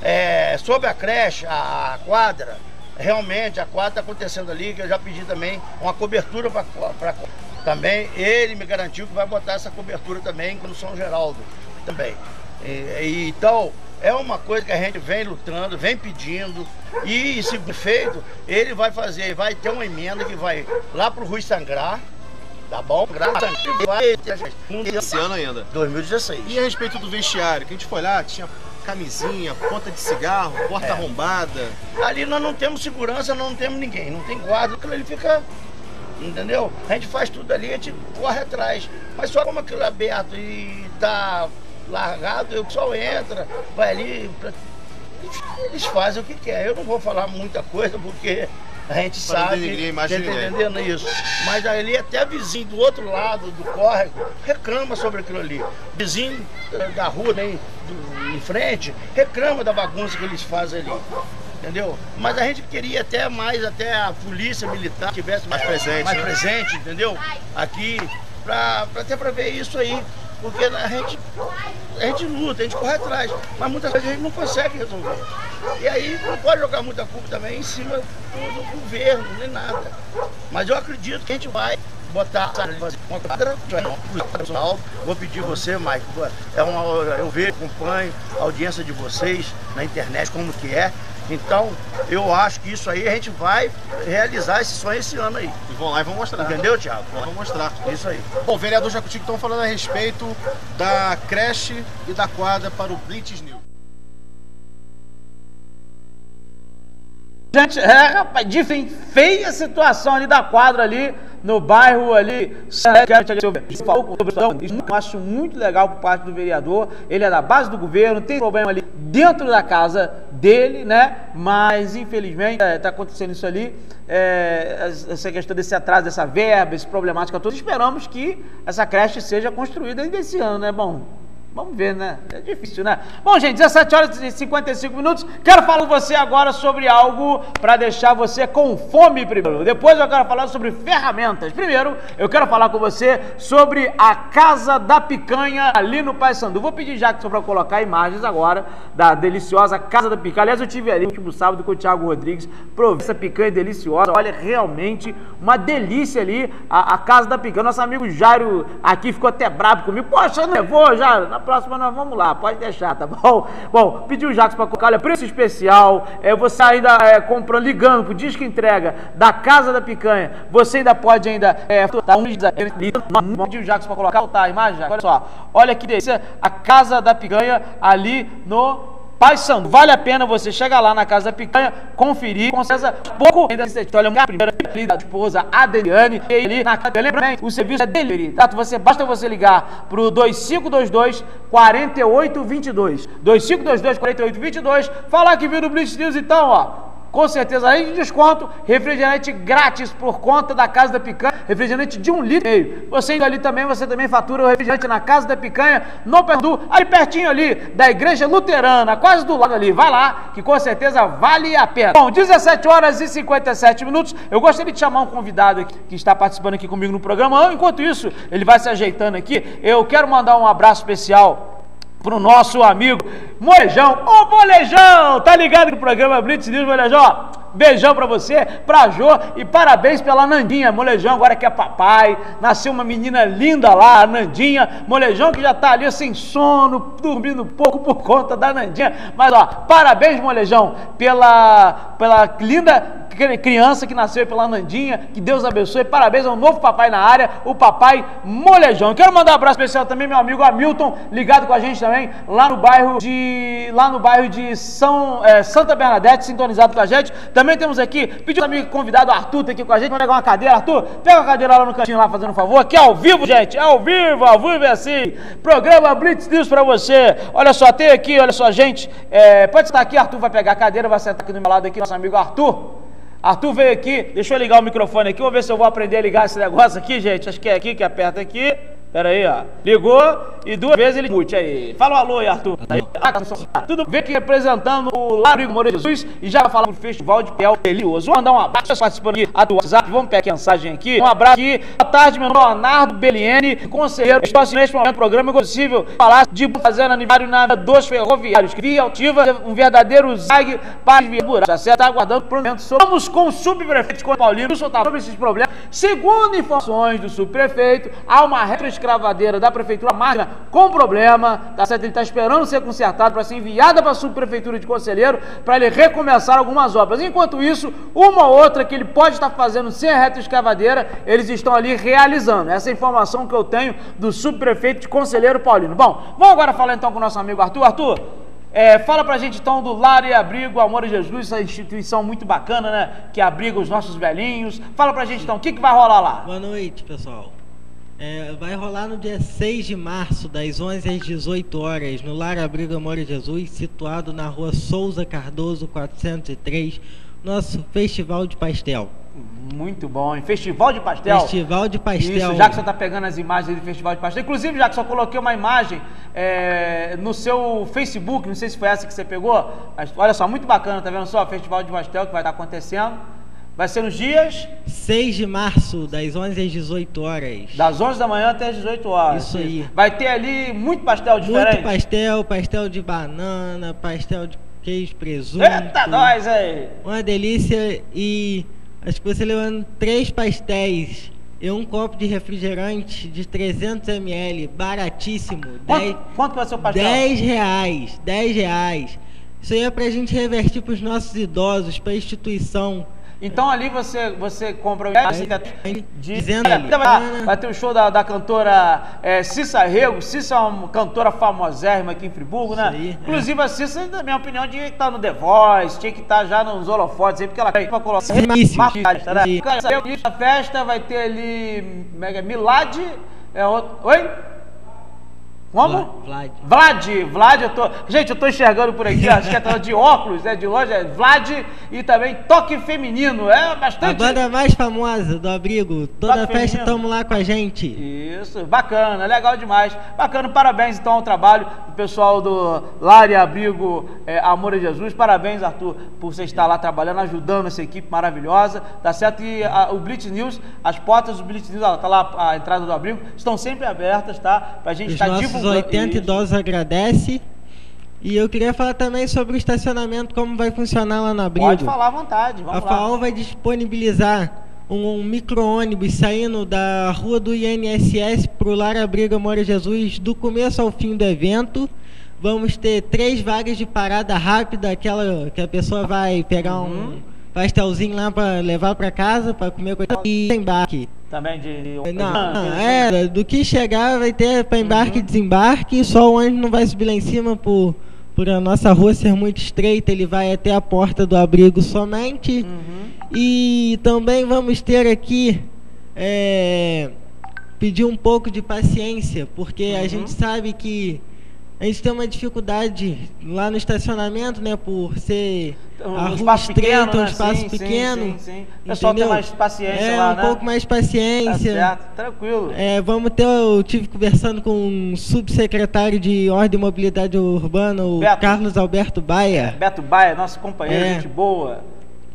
É, sobre a creche, a quadra, realmente a quadra está acontecendo ali, que eu já pedi também uma cobertura para também ele me garantiu que vai botar essa cobertura também no São Geraldo também. E, e, então, é uma coisa que a gente vem lutando, vem pedindo, e se feito, ele vai fazer, vai ter uma emenda que vai lá pro Rui Sangrar, tá bom? Graças a vai esse ano ainda. 2016. E a respeito do vestiário, que a gente foi lá, tinha camisinha, ponta de cigarro, porta é. arrombada. Ali nós não temos segurança, não temos ninguém, não tem guarda, aquilo ali fica entendeu? A gente faz tudo ali, a gente corre atrás. Mas só como aquilo é aberto e tá largado, o pessoal entra, vai ali. Pra... Eles fazem o que quer. Eu não vou falar muita coisa porque a gente Para sabe. Tá entendendo isso? Mas ali até vizinho do outro lado do córrego reclama sobre aquilo ali. Vizinho da rua, nem do, em frente, reclama da bagunça que eles fazem ali entendeu? Mas a gente queria até mais, até a polícia militar tivesse mais, mais presente, mais né? presente, entendeu? Aqui, pra, pra, até pra ver isso aí. Porque a gente, a gente luta, a gente corre atrás, mas muitas vezes a gente não consegue resolver. E aí não pode jogar muita culpa também em cima do, governo, nem nada. Mas eu acredito que a gente vai botar uma quadra, vou pedir você, Mike, é uma, eu vejo, acompanho a audiência de vocês na internet, como que é, Então, eu acho que isso aí a gente vai realizar esse sonho esse ano aí. E vão lá e vão mostrar. Entendeu, Thiago? Vão lá e vão mostrar. Isso aí. Bom, vereador Jacutico, estão falando a respeito da creche e da quadra para o Blitz News. Gente, é, rapaz, difícil, feia a situação ali da quadra ali, no bairro ali. Falou sobre isso, eu acho muito legal por parte do vereador. Ele é da base do governo, tem problema ali dentro da casa dele, né? Mas infelizmente está é, acontecendo isso ali. É, essa questão desse atraso, dessa verba, esse problemática toda. Esperamos que essa creche seja construída ainda esse ano, né? Bom, Vamos ver, né? É difícil, né? Bom, gente, 17 horas e 55 minutos. Quero falar com você agora sobre algo para deixar você com fome primeiro. Depois eu quero falar sobre ferramentas. Primeiro, eu quero falar com você sobre a Casa da Picanha ali no Pai Sandu. Vou pedir Jackson para colocar imagens agora da deliciosa Casa da Picanha. Aliás, eu tive ali no último sábado com o Thiago Rodrigues. Provei essa picanha deliciosa. Olha, realmente uma delícia ali a, a Casa da Picanha. Nosso amigo Jairo aqui ficou até bravo comigo. Poxa, não levou, Jairo próxima nós vamos lá, pode deixar, tá bom? Bom, pediu o Jacques para colocar, olha, preço especial, é, você ainda é, comprando, ligando pro disco entrega da Casa da Picanha, você ainda pode ainda, é, tá um pediu o Jacques para colocar, tá, a imagem, olha só, olha que delícia, a Casa da Picanha ali no Pai Santo, vale a pena você chegar lá na Casa da Picanha, conferir, com certeza, pouco ainda se olha a primeira da esposa Adeliane, e ali na casa, lembrando, o serviço é delivery, tá? Você, basta você ligar pro 2522 4822, 2522 4822, falar que viu no Blitz News, então, ó, com certeza, além de desconto, refrigerante grátis por conta da Casa da Picanha, refrigerante de um litro e meio. Você indo ali também, você também fatura o refrigerante na Casa da Picanha, no Perdu, aí pertinho ali da Igreja Luterana, quase do lado ali. Vai lá, que com certeza vale a pena. Bom, 17 horas e 57 minutos. Eu gostaria de chamar um convidado aqui, que está participando aqui comigo no programa. Enquanto isso, ele vai se ajeitando aqui. Eu quero mandar um abraço especial pro nosso amigo Molejão. Ô Molejão, tá ligado no programa Blitz News, Molejão? Beijão pra você, pra Jô e parabéns pela Nandinha. Molejão agora que é papai, nasceu uma menina linda lá, a Nandinha. Molejão que já tá ali sem sono, dormindo pouco por conta da Nandinha. Mas ó, parabéns, Molejão, pela, pela linda criança que nasceu pela Nandinha, que Deus abençoe, parabéns ao novo papai na área, o papai Molejão. Quero mandar um abraço especial também meu amigo Hamilton, ligado com a gente também, lá no bairro de lá no bairro de São é, Santa Bernadette, sintonizado com a gente. Também temos aqui, pediu um amigo convidado Arthur tá aqui com a gente, vai pegar uma cadeira, Arthur, pega a cadeira lá no cantinho lá, fazendo um favor, aqui é ao vivo, gente, é ao vivo, ao vivo é assim, programa Blitz News pra você, olha só, tem aqui, olha só, gente, é, pode estar aqui, Arthur vai pegar a cadeira, vai sentar aqui do meu lado aqui, nosso amigo Arthur, Arthur veio aqui, deixa eu ligar o microfone aqui, vamos ver se eu vou aprender a ligar esse negócio aqui, gente. Acho que é aqui que aperta aqui. Pera aí, ó. Ligou e duas vezes ele mute aí. Fala um alô aí, Arthur. Aí, tudo bem que representando o Lário Moreira Jesus e já falamos do Festival de Pel Delioso. Vou mandar um abraço participando aqui do WhatsApp. Vamos pegar aqui a mensagem aqui. Um abraço aqui. Boa tarde, meu nome é Leonardo Beliene, conselheiro. Estou assim neste momento programa é possível falar de fazer aniversário na dos ferroviários. Via altiva, um verdadeiro zag para viadurar. Já certo? Está aguardando por momento. Vamos com o subprefeito Paulino sobre esses problemas. Segundo informações do subprefeito, há uma retroescavação escravadeira da Prefeitura Máxima com problema, tá certo? Ele está esperando ser consertado para ser enviada para a subprefeitura de Conselheiro para ele recomeçar algumas obras. Enquanto isso, uma ou outra que ele pode estar fazendo sem a retroescavadeira, eles estão ali realizando. Essa é a informação que eu tenho do subprefeito de Conselheiro Paulino. Bom, vamos agora falar então com o nosso amigo Arthur. Arthur, é, fala pra gente então do Lar e Abrigo Amor de Jesus, essa instituição muito bacana, né? Que abriga os nossos velhinhos. Fala pra gente então, o que, que vai rolar lá? Boa noite, pessoal. É, vai rolar no dia 6 de março, das 11 às 18 horas, no Lar Abrigo Amor de Jesus, situado na rua Souza Cardoso 403, nosso Festival de Pastel. Muito bom, hein? Festival de Pastel. Festival de Pastel. Isso, já que você está pegando as imagens do Festival de Pastel. Inclusive, já que só coloquei uma imagem é, no seu Facebook, não sei se foi essa que você pegou, mas olha só, muito bacana, tá vendo só? Festival de Pastel que vai estar acontecendo. Vai ser nos dias? 6 de março, das 11 às 18 horas. Das 11 da manhã até as 18 horas. Isso aí. Vai ter ali muito pastel diferente? Muito pastel, pastel de banana, pastel de queijo, presunto. Eita, nós aí! Uma delícia e acho que você levando três pastéis e um copo de refrigerante de 300 ml, baratíssimo. Quanto, 10, quanto vai ser o pastel? 10 reais, 10 reais. Isso aí é pra gente revertir pros nossos idosos, pra instituição. Então ali você, você compra o ingresso Aí, de... dizendo ali, vai, vai ter o show da, da cantora é, Cissa Rego. Cissa é uma cantora famosérrima aqui em Friburgo, né? Aí, é. Inclusive a Cissa, na minha opinião, tinha que estar no The Voice, tinha que estar já nos holofotes aí, porque ela pra colocar. Marcada, né? A festa vai ter ali Mega Milad. É outro... Oi? Como? Vlad. Vlad, Vlad, eu tô. Gente, eu tô enxergando por aqui, acho que é tela de óculos, né? De loja, é Vlad e também toque feminino. É A bastante. banda mais famosa do abrigo. Toda Toque festa feminino. tamo lá com a gente. Isso, bacana, legal demais. Bacana, parabéns então ao trabalho do pessoal do Lar e Abrigo é, Amor a Jesus. Parabéns, Arthur, por você estar lá trabalhando, ajudando essa equipe maravilhosa, tá certo? E a- o Blitz News, as portas do Blitz News, ó, tá lá a entrada do abrigo, estão sempre abertas, tá? Pra gente estar nossos divulgando. 80 Isso. idosos agradecem. E eu queria falar também sobre o estacionamento, como vai funcionar lá no abrigo. Pode falar à vontade, A vamos lá. FAO vai disponibilizar um, um micro-ônibus saindo da rua do INSS para o Lar Abrigo Amor a Jesus do começo ao fim do evento. Vamos ter três vagas de parada rápida, aquela que a pessoa vai pegar Uhum. um pastelzinho lá para levar para casa, para comer coisa e embarque. Também de. Não, não, é, do que chegar vai ter para embarque e desembarque, só o ônibus não vai subir lá em cima por, por a nossa rua ser muito estreita, ele vai até a porta do abrigo somente. Uhum. E também vamos ter aqui é, pedir um pouco de paciência, porque a gente sabe que a gente tem uma dificuldade lá no estacionamento, né, por ser Um a rua estreita, um né? espaço Sim, sim, pequeno. sim, sim. O pessoal tem mais paciência é, lá, um né? pouco mais Tá paciência. certo, tranquilo. É, vamos ter, eu tive conversando com um subsecretário de Ordem e Mobilidade Urbana, o Beto. Carlos Alberto Baia. Beto Baia, nosso companheiro, É. gente boa.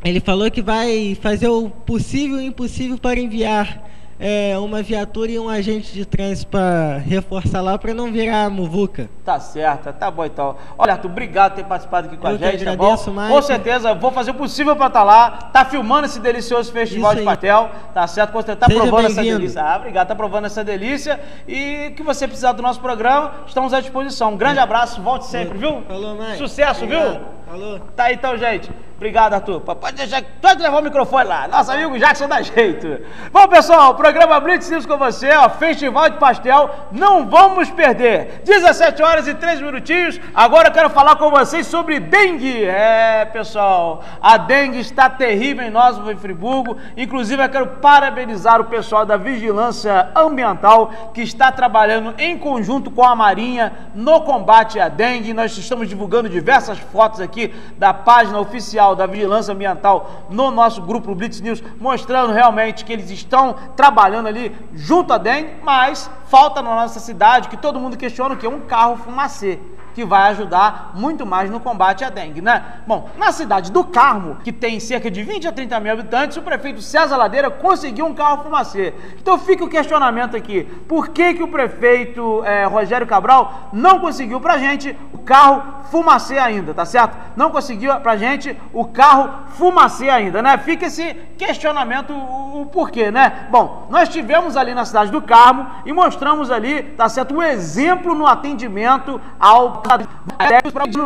Ele falou que vai fazer o possível e o impossível para enviar é, uma viatura e um agente de trânsito para reforçar lá para não virar muvuca. Tá certo, tá bom então. Olha, Arthur, obrigado por ter participado aqui com a Eu que gente, tá bom? Maicon. Com certeza, vou fazer o possível pra estar lá. Tá filmando esse delicioso festival de pastel, tá certo? Com certeza, tá Seja provando essa delícia. Ah, obrigado, tá provando essa delícia. E que você precisar do nosso programa, estamos à disposição. Um grande abraço, volte sempre, viu? Falou, Mike. Sucesso, Obrigado. viu? Falou. Tá aí então, gente. Obrigado, Arthur. Pode deixar, pode levar o microfone lá. Nosso amigo Jackson dá jeito. Bom, pessoal, programa Blitz News com você, ó, Festival de Pastel, não vamos perder. 17 horas e 3 minutinhos. Agora eu quero falar com vocês sobre dengue. É, pessoal, a dengue está terrível em nós, em Friburgo. Inclusive, eu quero parabenizar o pessoal da Vigilância Ambiental que está trabalhando em conjunto com a Marinha no combate à dengue. Nós estamos divulgando diversas fotos aqui da página oficial da Vigilância Ambiental no nosso grupo Blitz News, mostrando realmente que eles estão trabalhando ali junto à dengue, mas falta na nossa cidade que todo mundo questiona que é um carro fumacê que vai ajudar muito mais no combate à dengue, né? Bom, na cidade do Carmo, que tem cerca de 20 a 30 mil habitantes, o prefeito César Ladeira conseguiu um carro fumacê. Então fica o questionamento aqui: por que, que o prefeito eh, Rogério Cabral não conseguiu pra gente o carro fumacê ainda, tá certo? Não conseguiu pra gente carro fumacê ainda, né? Fica esse questionamento, o, o porquê, né? Bom, nós tivemos ali na cidade do Carmo e mostramos ali, tá certo, um exemplo no atendimento ao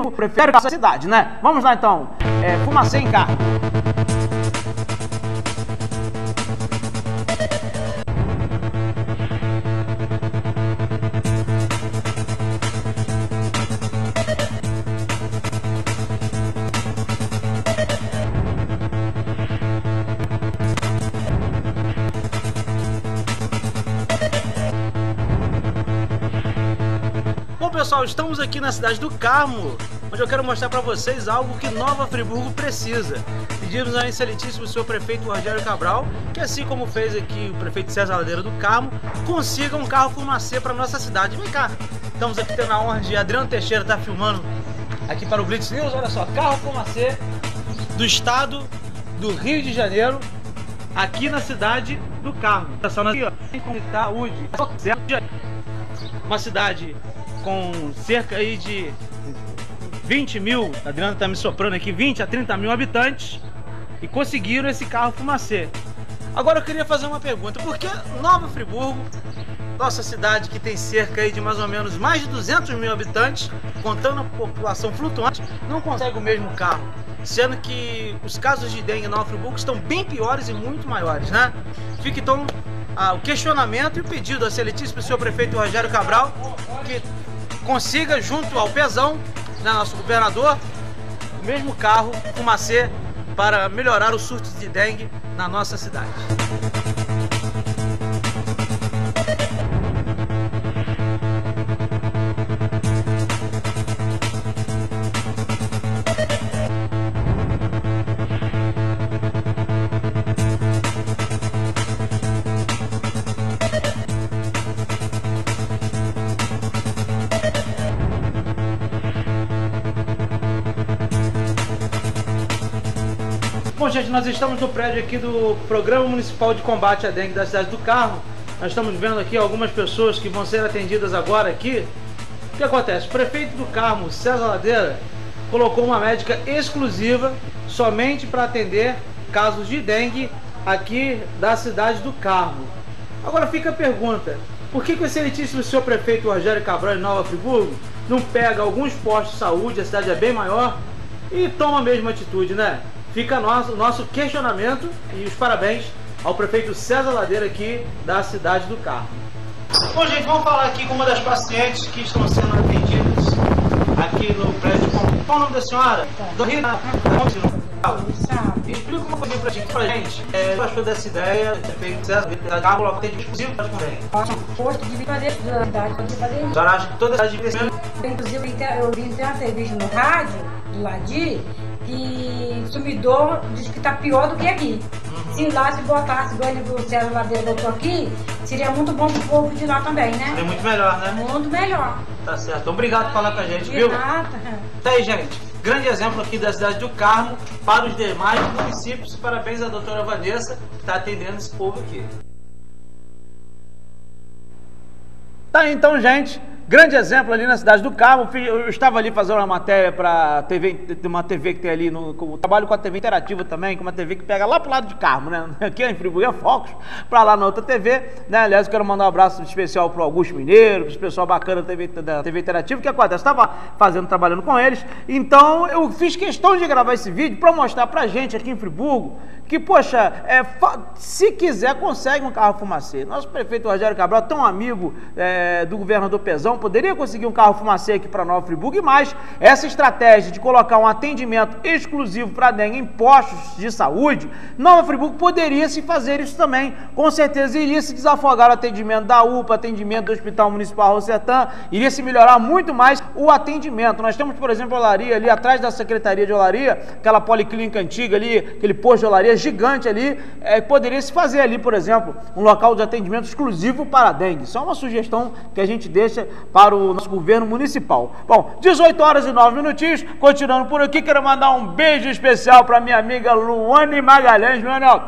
o prefeito da cidade, né? Vamos lá então, é, fumacê em carro. Pessoal, estamos aqui na cidade do Carmo, onde eu quero mostrar para vocês algo que Nova Friburgo precisa. Pedimos ao excelentíssimo senhor prefeito Rogério Cabral, que assim como fez aqui o prefeito César Ladeira do Carmo, consiga um carro fumacê para nossa cidade. Vem cá, estamos aqui tendo a honra de Adriano Teixeira estar filmando aqui para o Blitz News. Olha só, carro fumacê do estado do Rio de Janeiro, aqui na cidade do Carmo. Tá só aqui, ó, tá hoje. Uma cidade com cerca aí de 20 mil, a Adriana tá me soprando aqui, 20 a 30 mil habitantes e conseguiram esse carro fumacê. Agora eu queria fazer uma pergunta, por que Nova Friburgo, nossa cidade que tem cerca de mais ou menos mais de 200 mil habitantes, contando a população flutuante, não consegue o mesmo carro? Sendo que os casos de dengue em Nova Friburgo estão bem piores e muito maiores, né? Fica então ah, o questionamento e o pedido ao excelentíssimo senhor prefeito Rogério Cabral que consiga, junto ao Pezão, né, nosso governador, o mesmo carro Fumacê para melhorar os surtos de dengue na nossa cidade. Gente, nós estamos no prédio aqui do Programa Municipal de Combate à Dengue da cidade do Carmo. Nós estamos vendo aqui algumas pessoas que vão ser atendidas agora aqui. O que acontece? O prefeito do Carmo, César Ladeira, colocou uma médica exclusiva somente para atender casos de dengue aqui da cidade do Carmo. Agora fica a pergunta: por que, que o excelentíssimo senhor prefeito Rogério Cabral em Nova Friburgo não pega alguns postos de saúde, a cidade é bem maior, e toma a mesma atitude, né? Fica nosso, nosso questionamento e os parabéns ao prefeito César Ladeira aqui da cidade do Carmo. Bom, gente, vamos falar aqui com uma das pacientes que estão sendo atendidas aqui no prédio. Qual o nome da senhora? Dorina. Explica uma coisa pra gente, pra gente. É, eu achou dessa ideia, feito César da Carmo, logo tem exclusivo para também. posto de cidade de fazer A senhora acha que toda a cidade ser Inclusive, eu vi até uma entrevista no rádio, do Ladir, que o sumidor diz que está pior do que aqui. Se lá se botasse, igual ele, o César Ladeira botou aqui, seria muito bom pro povo de lá também, é né? muito melhor, né? Muito melhor. Tá certo. Obrigado por falar com a gente, De viu? nada. Tá aí, gente. Grande exemplo aqui da cidade do Carmo para os demais municípios. Parabéns à doutora Vanessa, que está atendendo esse povo aqui. Tá aí, então, gente. Grande exemplo ali na cidade do Carmo. Eu estava ali fazendo uma matéria para TV, uma TV que tem ali no. com- trabalho com a TV interativa também, com uma TV que pega lá pro lado de Carmo, né? Aqui em Friburgo é Focus, para lá na outra TV. Né? Aliás, eu quero mandar um abraço especial pro Augusto Mineiro, pro pessoal bacana da TV, da TV interativa. O que acontece? Estava fazendo, trabalhando com eles. Então eu fiz questão de gravar esse vídeo para mostrar pra gente aqui em Friburgo que, poxa, é, se quiser, consegue um carro fumacê. Nosso prefeito Rogério Cabral, tão amigo é, do governador Pezão, poderia conseguir um carro fumacê aqui para Nova Friburgo. Mais, essa estratégia de colocar um atendimento exclusivo para dengue em postos de saúde, Nova Friburgo poderia se fazer isso também. Com certeza iria se desafogar o atendimento da UPA, atendimento do Hospital Municipal Rosetã, iria se melhorar muito mais o atendimento. Nós temos, por exemplo, a olaria ali atrás da Secretaria de Olaria, aquela policlínica antiga ali, aquele posto de olaria gigante ali, é, poderia se fazer ali, por exemplo, um local de atendimento exclusivo para a dengue. É uma sugestão que a gente deixa para o nosso governo municipal. Bom, 18 horas e 9 minutinhos, continuando por aqui, quero mandar um beijo especial para minha amiga Luane Magalhães. Luane, ó,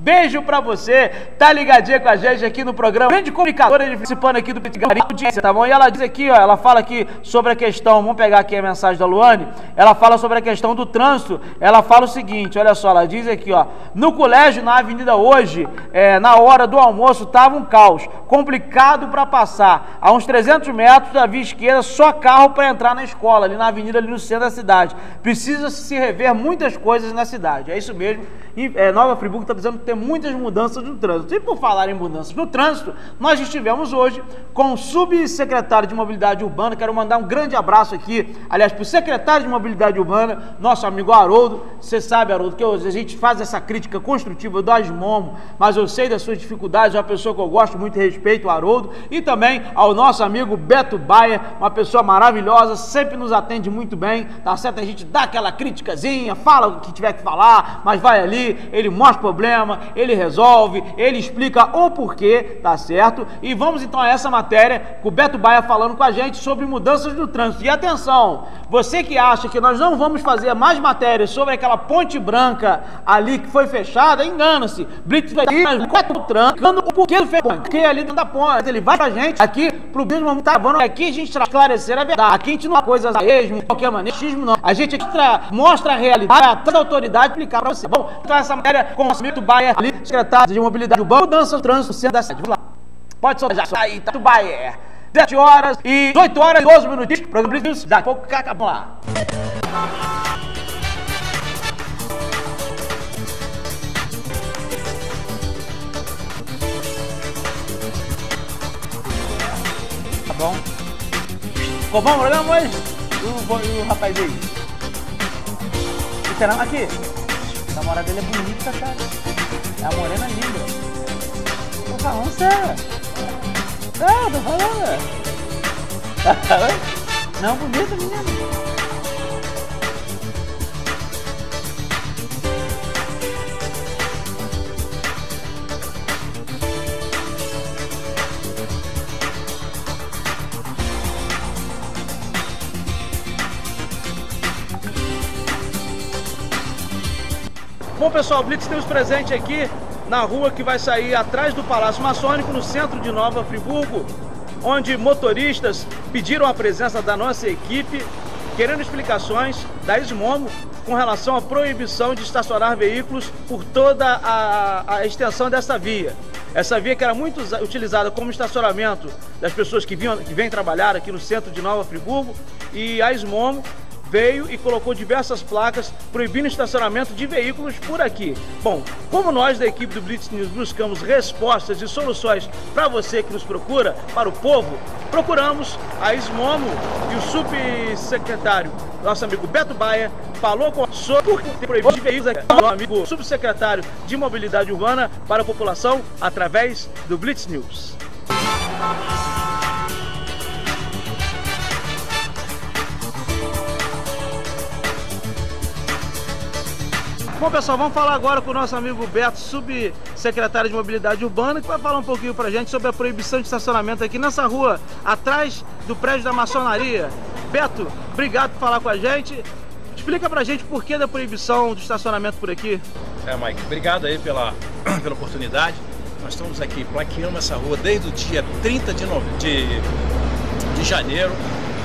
Beijo pra você, tá ligadinha com a gente aqui no programa. Grande comunicadora participando aqui do Pitgari Audiência, tá bom? E ela diz aqui, ó, ela fala aqui sobre a questão, vamos pegar aqui a mensagem da Luane, ela fala sobre a questão do trânsito, ela fala o seguinte, olha só, ela diz aqui, ó, no colégio, na avenida hoje, é, na hora do almoço, tava um caos, complicado pra passar, a uns 300 metros da via esquerda, só carro pra entrar na escola, ali na avenida, ali no centro da cidade. Precisa se rever muitas coisas na cidade, é isso mesmo. E, é, Nova Friburgo está precisando ter muitas mudanças no trânsito. E por falar em mudanças no trânsito, nós estivemos hoje com o subsecretário de Mobilidade Urbana. Quero mandar um grande abraço aqui, aliás, para o secretário de Mobilidade Urbana, nosso amigo Haroldo. Você sabe, Haroldo, que a gente faz essa crítica construtiva do Asmomo, mas eu sei das suas dificuldades, é uma pessoa que eu gosto muito e respeito, o Haroldo. E também ao nosso amigo Beto Baia, uma pessoa maravilhosa, sempre nos atende muito bem, tá certo? A gente dá aquela criticazinha, fala o que tiver que falar, mas vai ali, ele mostra o problema, ele resolve, ele explica o porquê, tá certo? E vamos então a essa matéria com o Beto Baia falando com a gente sobre mudanças no trânsito. E atenção, você que acha que nós não vamos fazer mais matérias sobre aquela ponte branca ali que foi fechada, engana-se. Blitz vai mas quatro trancando o porquê do. Porque ali dentro da ponte, ele vai pra gente aqui pro mesmo tá bom, aqui a gente traz esclarecer a verdade. Aqui a gente não é coisa mesmo, de qualquer maneira, xismo não. A gente mostra a realidade, a toda a autoridade explicar pra você. Bom, então essa matéria com o Smith Baia Bayer, ali, secretário de mobilidade urbana, mudança do trânsito centro da cidade. Vamos lá. Pode soltar. Aí, Beto Bayer. 7 horas e 8 horas e 12 minutinhos. Programa News. Daqui a pouco, vamos lá. Tá bom. Ficou bom o programa hoje? O, o rapaz aí? Esperando aqui. A namorada dele é bonita, cara. É a morena linda. Tô falando sério. Ah, tô falando? Não, bonita, menina. Bom pessoal, Blitz temos presente aqui na rua que vai sair atrás do Palácio Maçônico, no centro de Nova Friburgo, onde motoristas pediram a presença da nossa equipe, querendo explicações da Ismomo com relação à proibição de estacionar veículos por toda a, a extensão dessa via. Essa via que era muito utilizada como estacionamento das pessoas que, vinham, que vêm trabalhar aqui no centro de Nova Friburgo e a Ismomo veio e colocou diversas placas proibindo estacionamento de veículos por aqui. Bom, como nós da equipe do Blitz News buscamos respostas e soluções para você que nos procura, para o povo, procuramos a Ismomo e o subsecretário, nosso amigo Beto Baia, falou com sobre o proibido de veículos aqui, nosso amigo subsecretário de Mobilidade Urbana para a população através do Blitz News. Bom, pessoal, vamos falar agora com o nosso amigo Beto, subsecretário de Mobilidade Urbana, que vai falar um pouquinho pra gente sobre a proibição de estacionamento aqui nessa rua, atrás do prédio da maçonaria. Beto, obrigado por falar com a gente. Explica pra gente por que da proibição de estacionamento por aqui. É, Mike, obrigado aí pela, pela oportunidade. Nós estamos aqui plaqueando essa rua desde o dia 30 de, nove... de, de janeiro.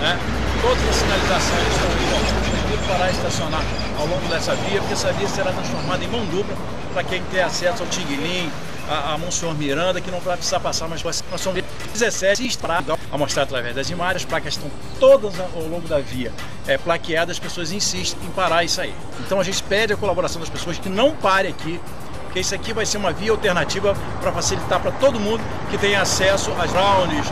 Né? Todas as sinalizações estão indo parar estacionar ao longo dessa via, porque essa via será transformada em mão dupla para quem tem acesso ao Tinguilim, a, a Monsenhor Miranda, que não vai precisar passar mais nós somos 17 estradas a mostrar através das imagens, as placas estão todas ao longo da via é, plaqueadas, as pessoas insistem em parar e sair. Então a gente pede a colaboração das pessoas que não parem aqui, porque isso aqui vai ser uma via alternativa para facilitar para todo mundo que tem acesso às brownies,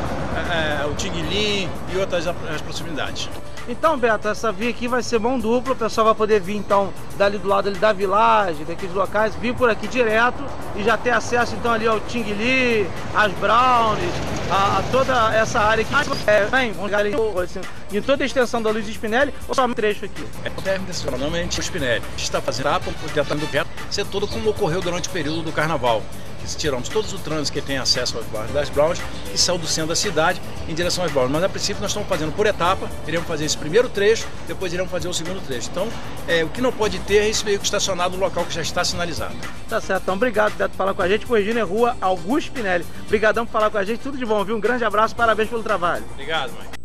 é, o Tinguilim e outras as proximidades. Então, Beto, essa via aqui vai ser mão dupla, o pessoal vai poder vir então dali do lado ali da vilagem, daqueles locais, vir por aqui direto e já ter acesso então ali ao Tingli, às Brownies, a, a, toda essa área aqui. É, vamos ali, assim, em toda a extensão da Luiz Spinelli ou só um trecho aqui? É, o termo desse nome é Spinelli. A gente está fazendo a tentando perto ser todo como ocorreu durante o período do carnaval tiramos todos os trânsitos que tem acesso aos bairros das Browns e saiu do centro da cidade em direção às Browns. Mas a princípio nós estamos fazendo por etapa, iremos fazer esse primeiro trecho, depois iremos fazer o segundo trecho. Então, é, o que não pode ter é esse veículo estacionado no local que já está sinalizado. Tá certo, então obrigado Beto por falar com a gente, corrigindo é Rua Augusto Pinelli. Obrigadão por falar com a gente, tudo de bom, viu? Um grande abraço, parabéns pelo trabalho. Obrigado, mãe.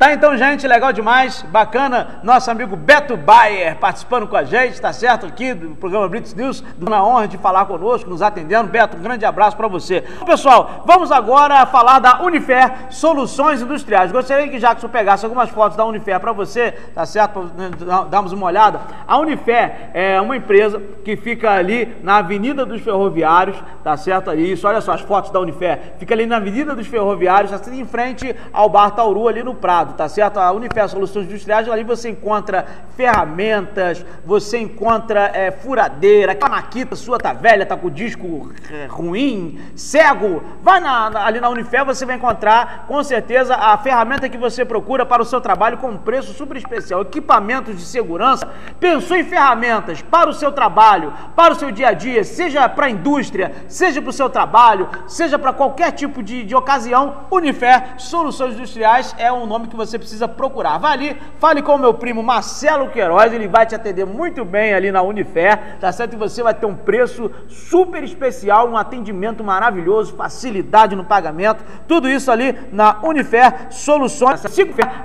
Tá então, gente, legal demais, bacana. Nosso amigo Beto Bayer participando com a gente, tá certo? Aqui do programa Blitz News, dando honra de falar conosco, nos atendendo. Beto, um grande abraço para você. Pessoal, vamos agora falar da Unifer Soluções Industriais. Gostaria que Jackson pegasse algumas fotos da Unifer para você, tá certo? Para darmos uma olhada. A Unifer é uma empresa que fica ali na Avenida dos Ferroviários, tá certo? Isso, olha só as fotos da Unifer. Fica ali na Avenida dos Ferroviários, assim em frente ao Bar Tauru, ali no Prado tá certo? A Unifer Soluções Industriais, ali você encontra ferramentas, você encontra é, furadeira, a maquita sua tá velha, tá com disco é, ruim, cego, vai na, ali na Unifer, você vai encontrar com certeza a ferramenta que você procura para o seu trabalho com preço super especial, equipamentos de segurança, pensou em ferramentas para o seu trabalho, para o seu dia a dia, seja para a indústria, seja para o seu trabalho, seja para qualquer tipo de, de ocasião, Unifer Soluções Industriais é o nome que você precisa procurar. Vá ali, fale com o meu primo Marcelo Queiroz, ele vai te atender muito bem ali na Unifer, tá certo? E você vai ter um preço super especial, um atendimento maravilhoso, facilidade no pagamento, tudo isso ali na Unifer Soluções,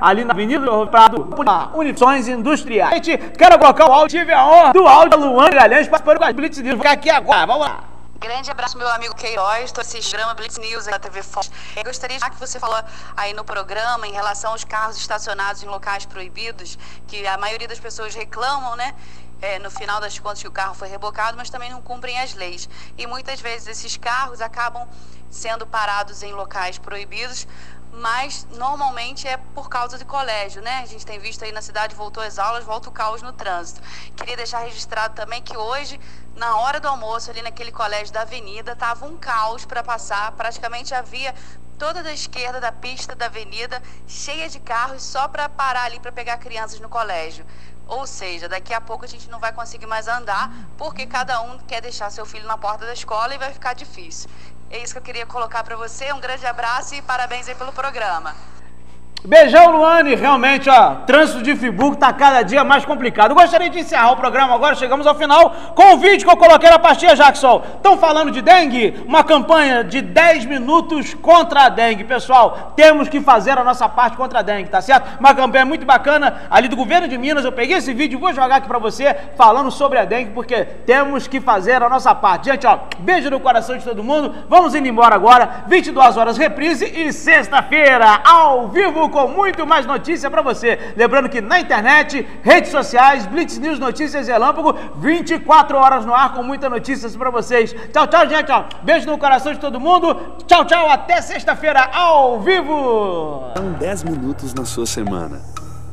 ali na Avenida do Prado, Unifões Industriais. Quero colocar o áudio, tive a honra do áudio da Luan Galhães, participando com a Blitz ficar aqui agora, vamos lá. Grande abraço, meu amigo Queiroz. Estou assistindo o Blitz News na TV Fox. Eu gostaria, já que você falou aí no programa, em relação aos carros estacionados em locais proibidos, que a maioria das pessoas reclamam, né? É, no final das contas que o carro foi rebocado, mas também não cumprem as leis. E muitas vezes esses carros acabam sendo parados em locais proibidos, mas normalmente é por causa de colégio, né? A gente tem visto aí na cidade, voltou as aulas, volta o caos no trânsito. Queria deixar registrado também que hoje, na hora do almoço, ali naquele colégio da avenida, estava um caos para passar, praticamente havia toda da esquerda da pista da avenida cheia de carros só para parar ali para pegar crianças no colégio. Ou seja, daqui a pouco a gente não vai conseguir mais andar, porque cada um quer deixar seu filho na porta da escola e vai ficar difícil. É isso que eu queria colocar para você. Um grande abraço e parabéns aí pelo programa. Beijão, Luane. Realmente, ó, trânsito de Friburgo tá cada dia mais complicado. Gostaria de encerrar o programa agora, chegamos ao final, com o vídeo que eu coloquei na pastinha Jackson. Estão falando de dengue? Uma campanha de 10 minutos contra a dengue. Pessoal, temos que fazer a nossa parte contra a dengue, tá certo? Uma campanha muito bacana ali do governo de Minas. Eu peguei esse vídeo e vou jogar aqui pra você, falando sobre a dengue, porque temos que fazer a nossa parte. Gente, ó, beijo no coração de todo mundo. Vamos indo embora agora. 22 horas reprise e sexta-feira, ao vivo com muito mais notícia para você. Lembrando que na internet, redes sociais, Blitz News Notícias Relâmpago, 24 horas no ar com muitas notícias para vocês. Tchau, tchau, gente. Ó. Beijo no coração de todo mundo. Tchau, tchau. Até sexta-feira ao vivo. São 10 minutos na sua semana.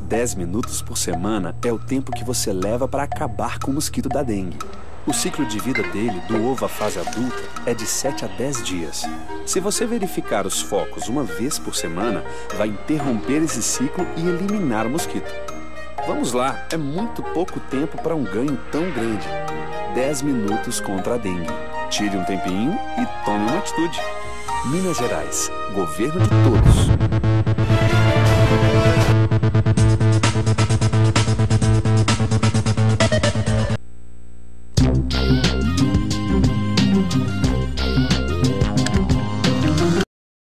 10 minutos por semana é o tempo que você leva para acabar com o mosquito da dengue. O ciclo de vida dele, do ovo à fase adulta, é de 7 a 10 dias. Se você verificar os focos uma vez por semana, vai interromper esse ciclo e eliminar o mosquito. Vamos lá, é muito pouco tempo para um ganho tão grande. 10 minutos contra a dengue. Tire um tempinho e tome uma atitude. Minas Gerais, governo de todos.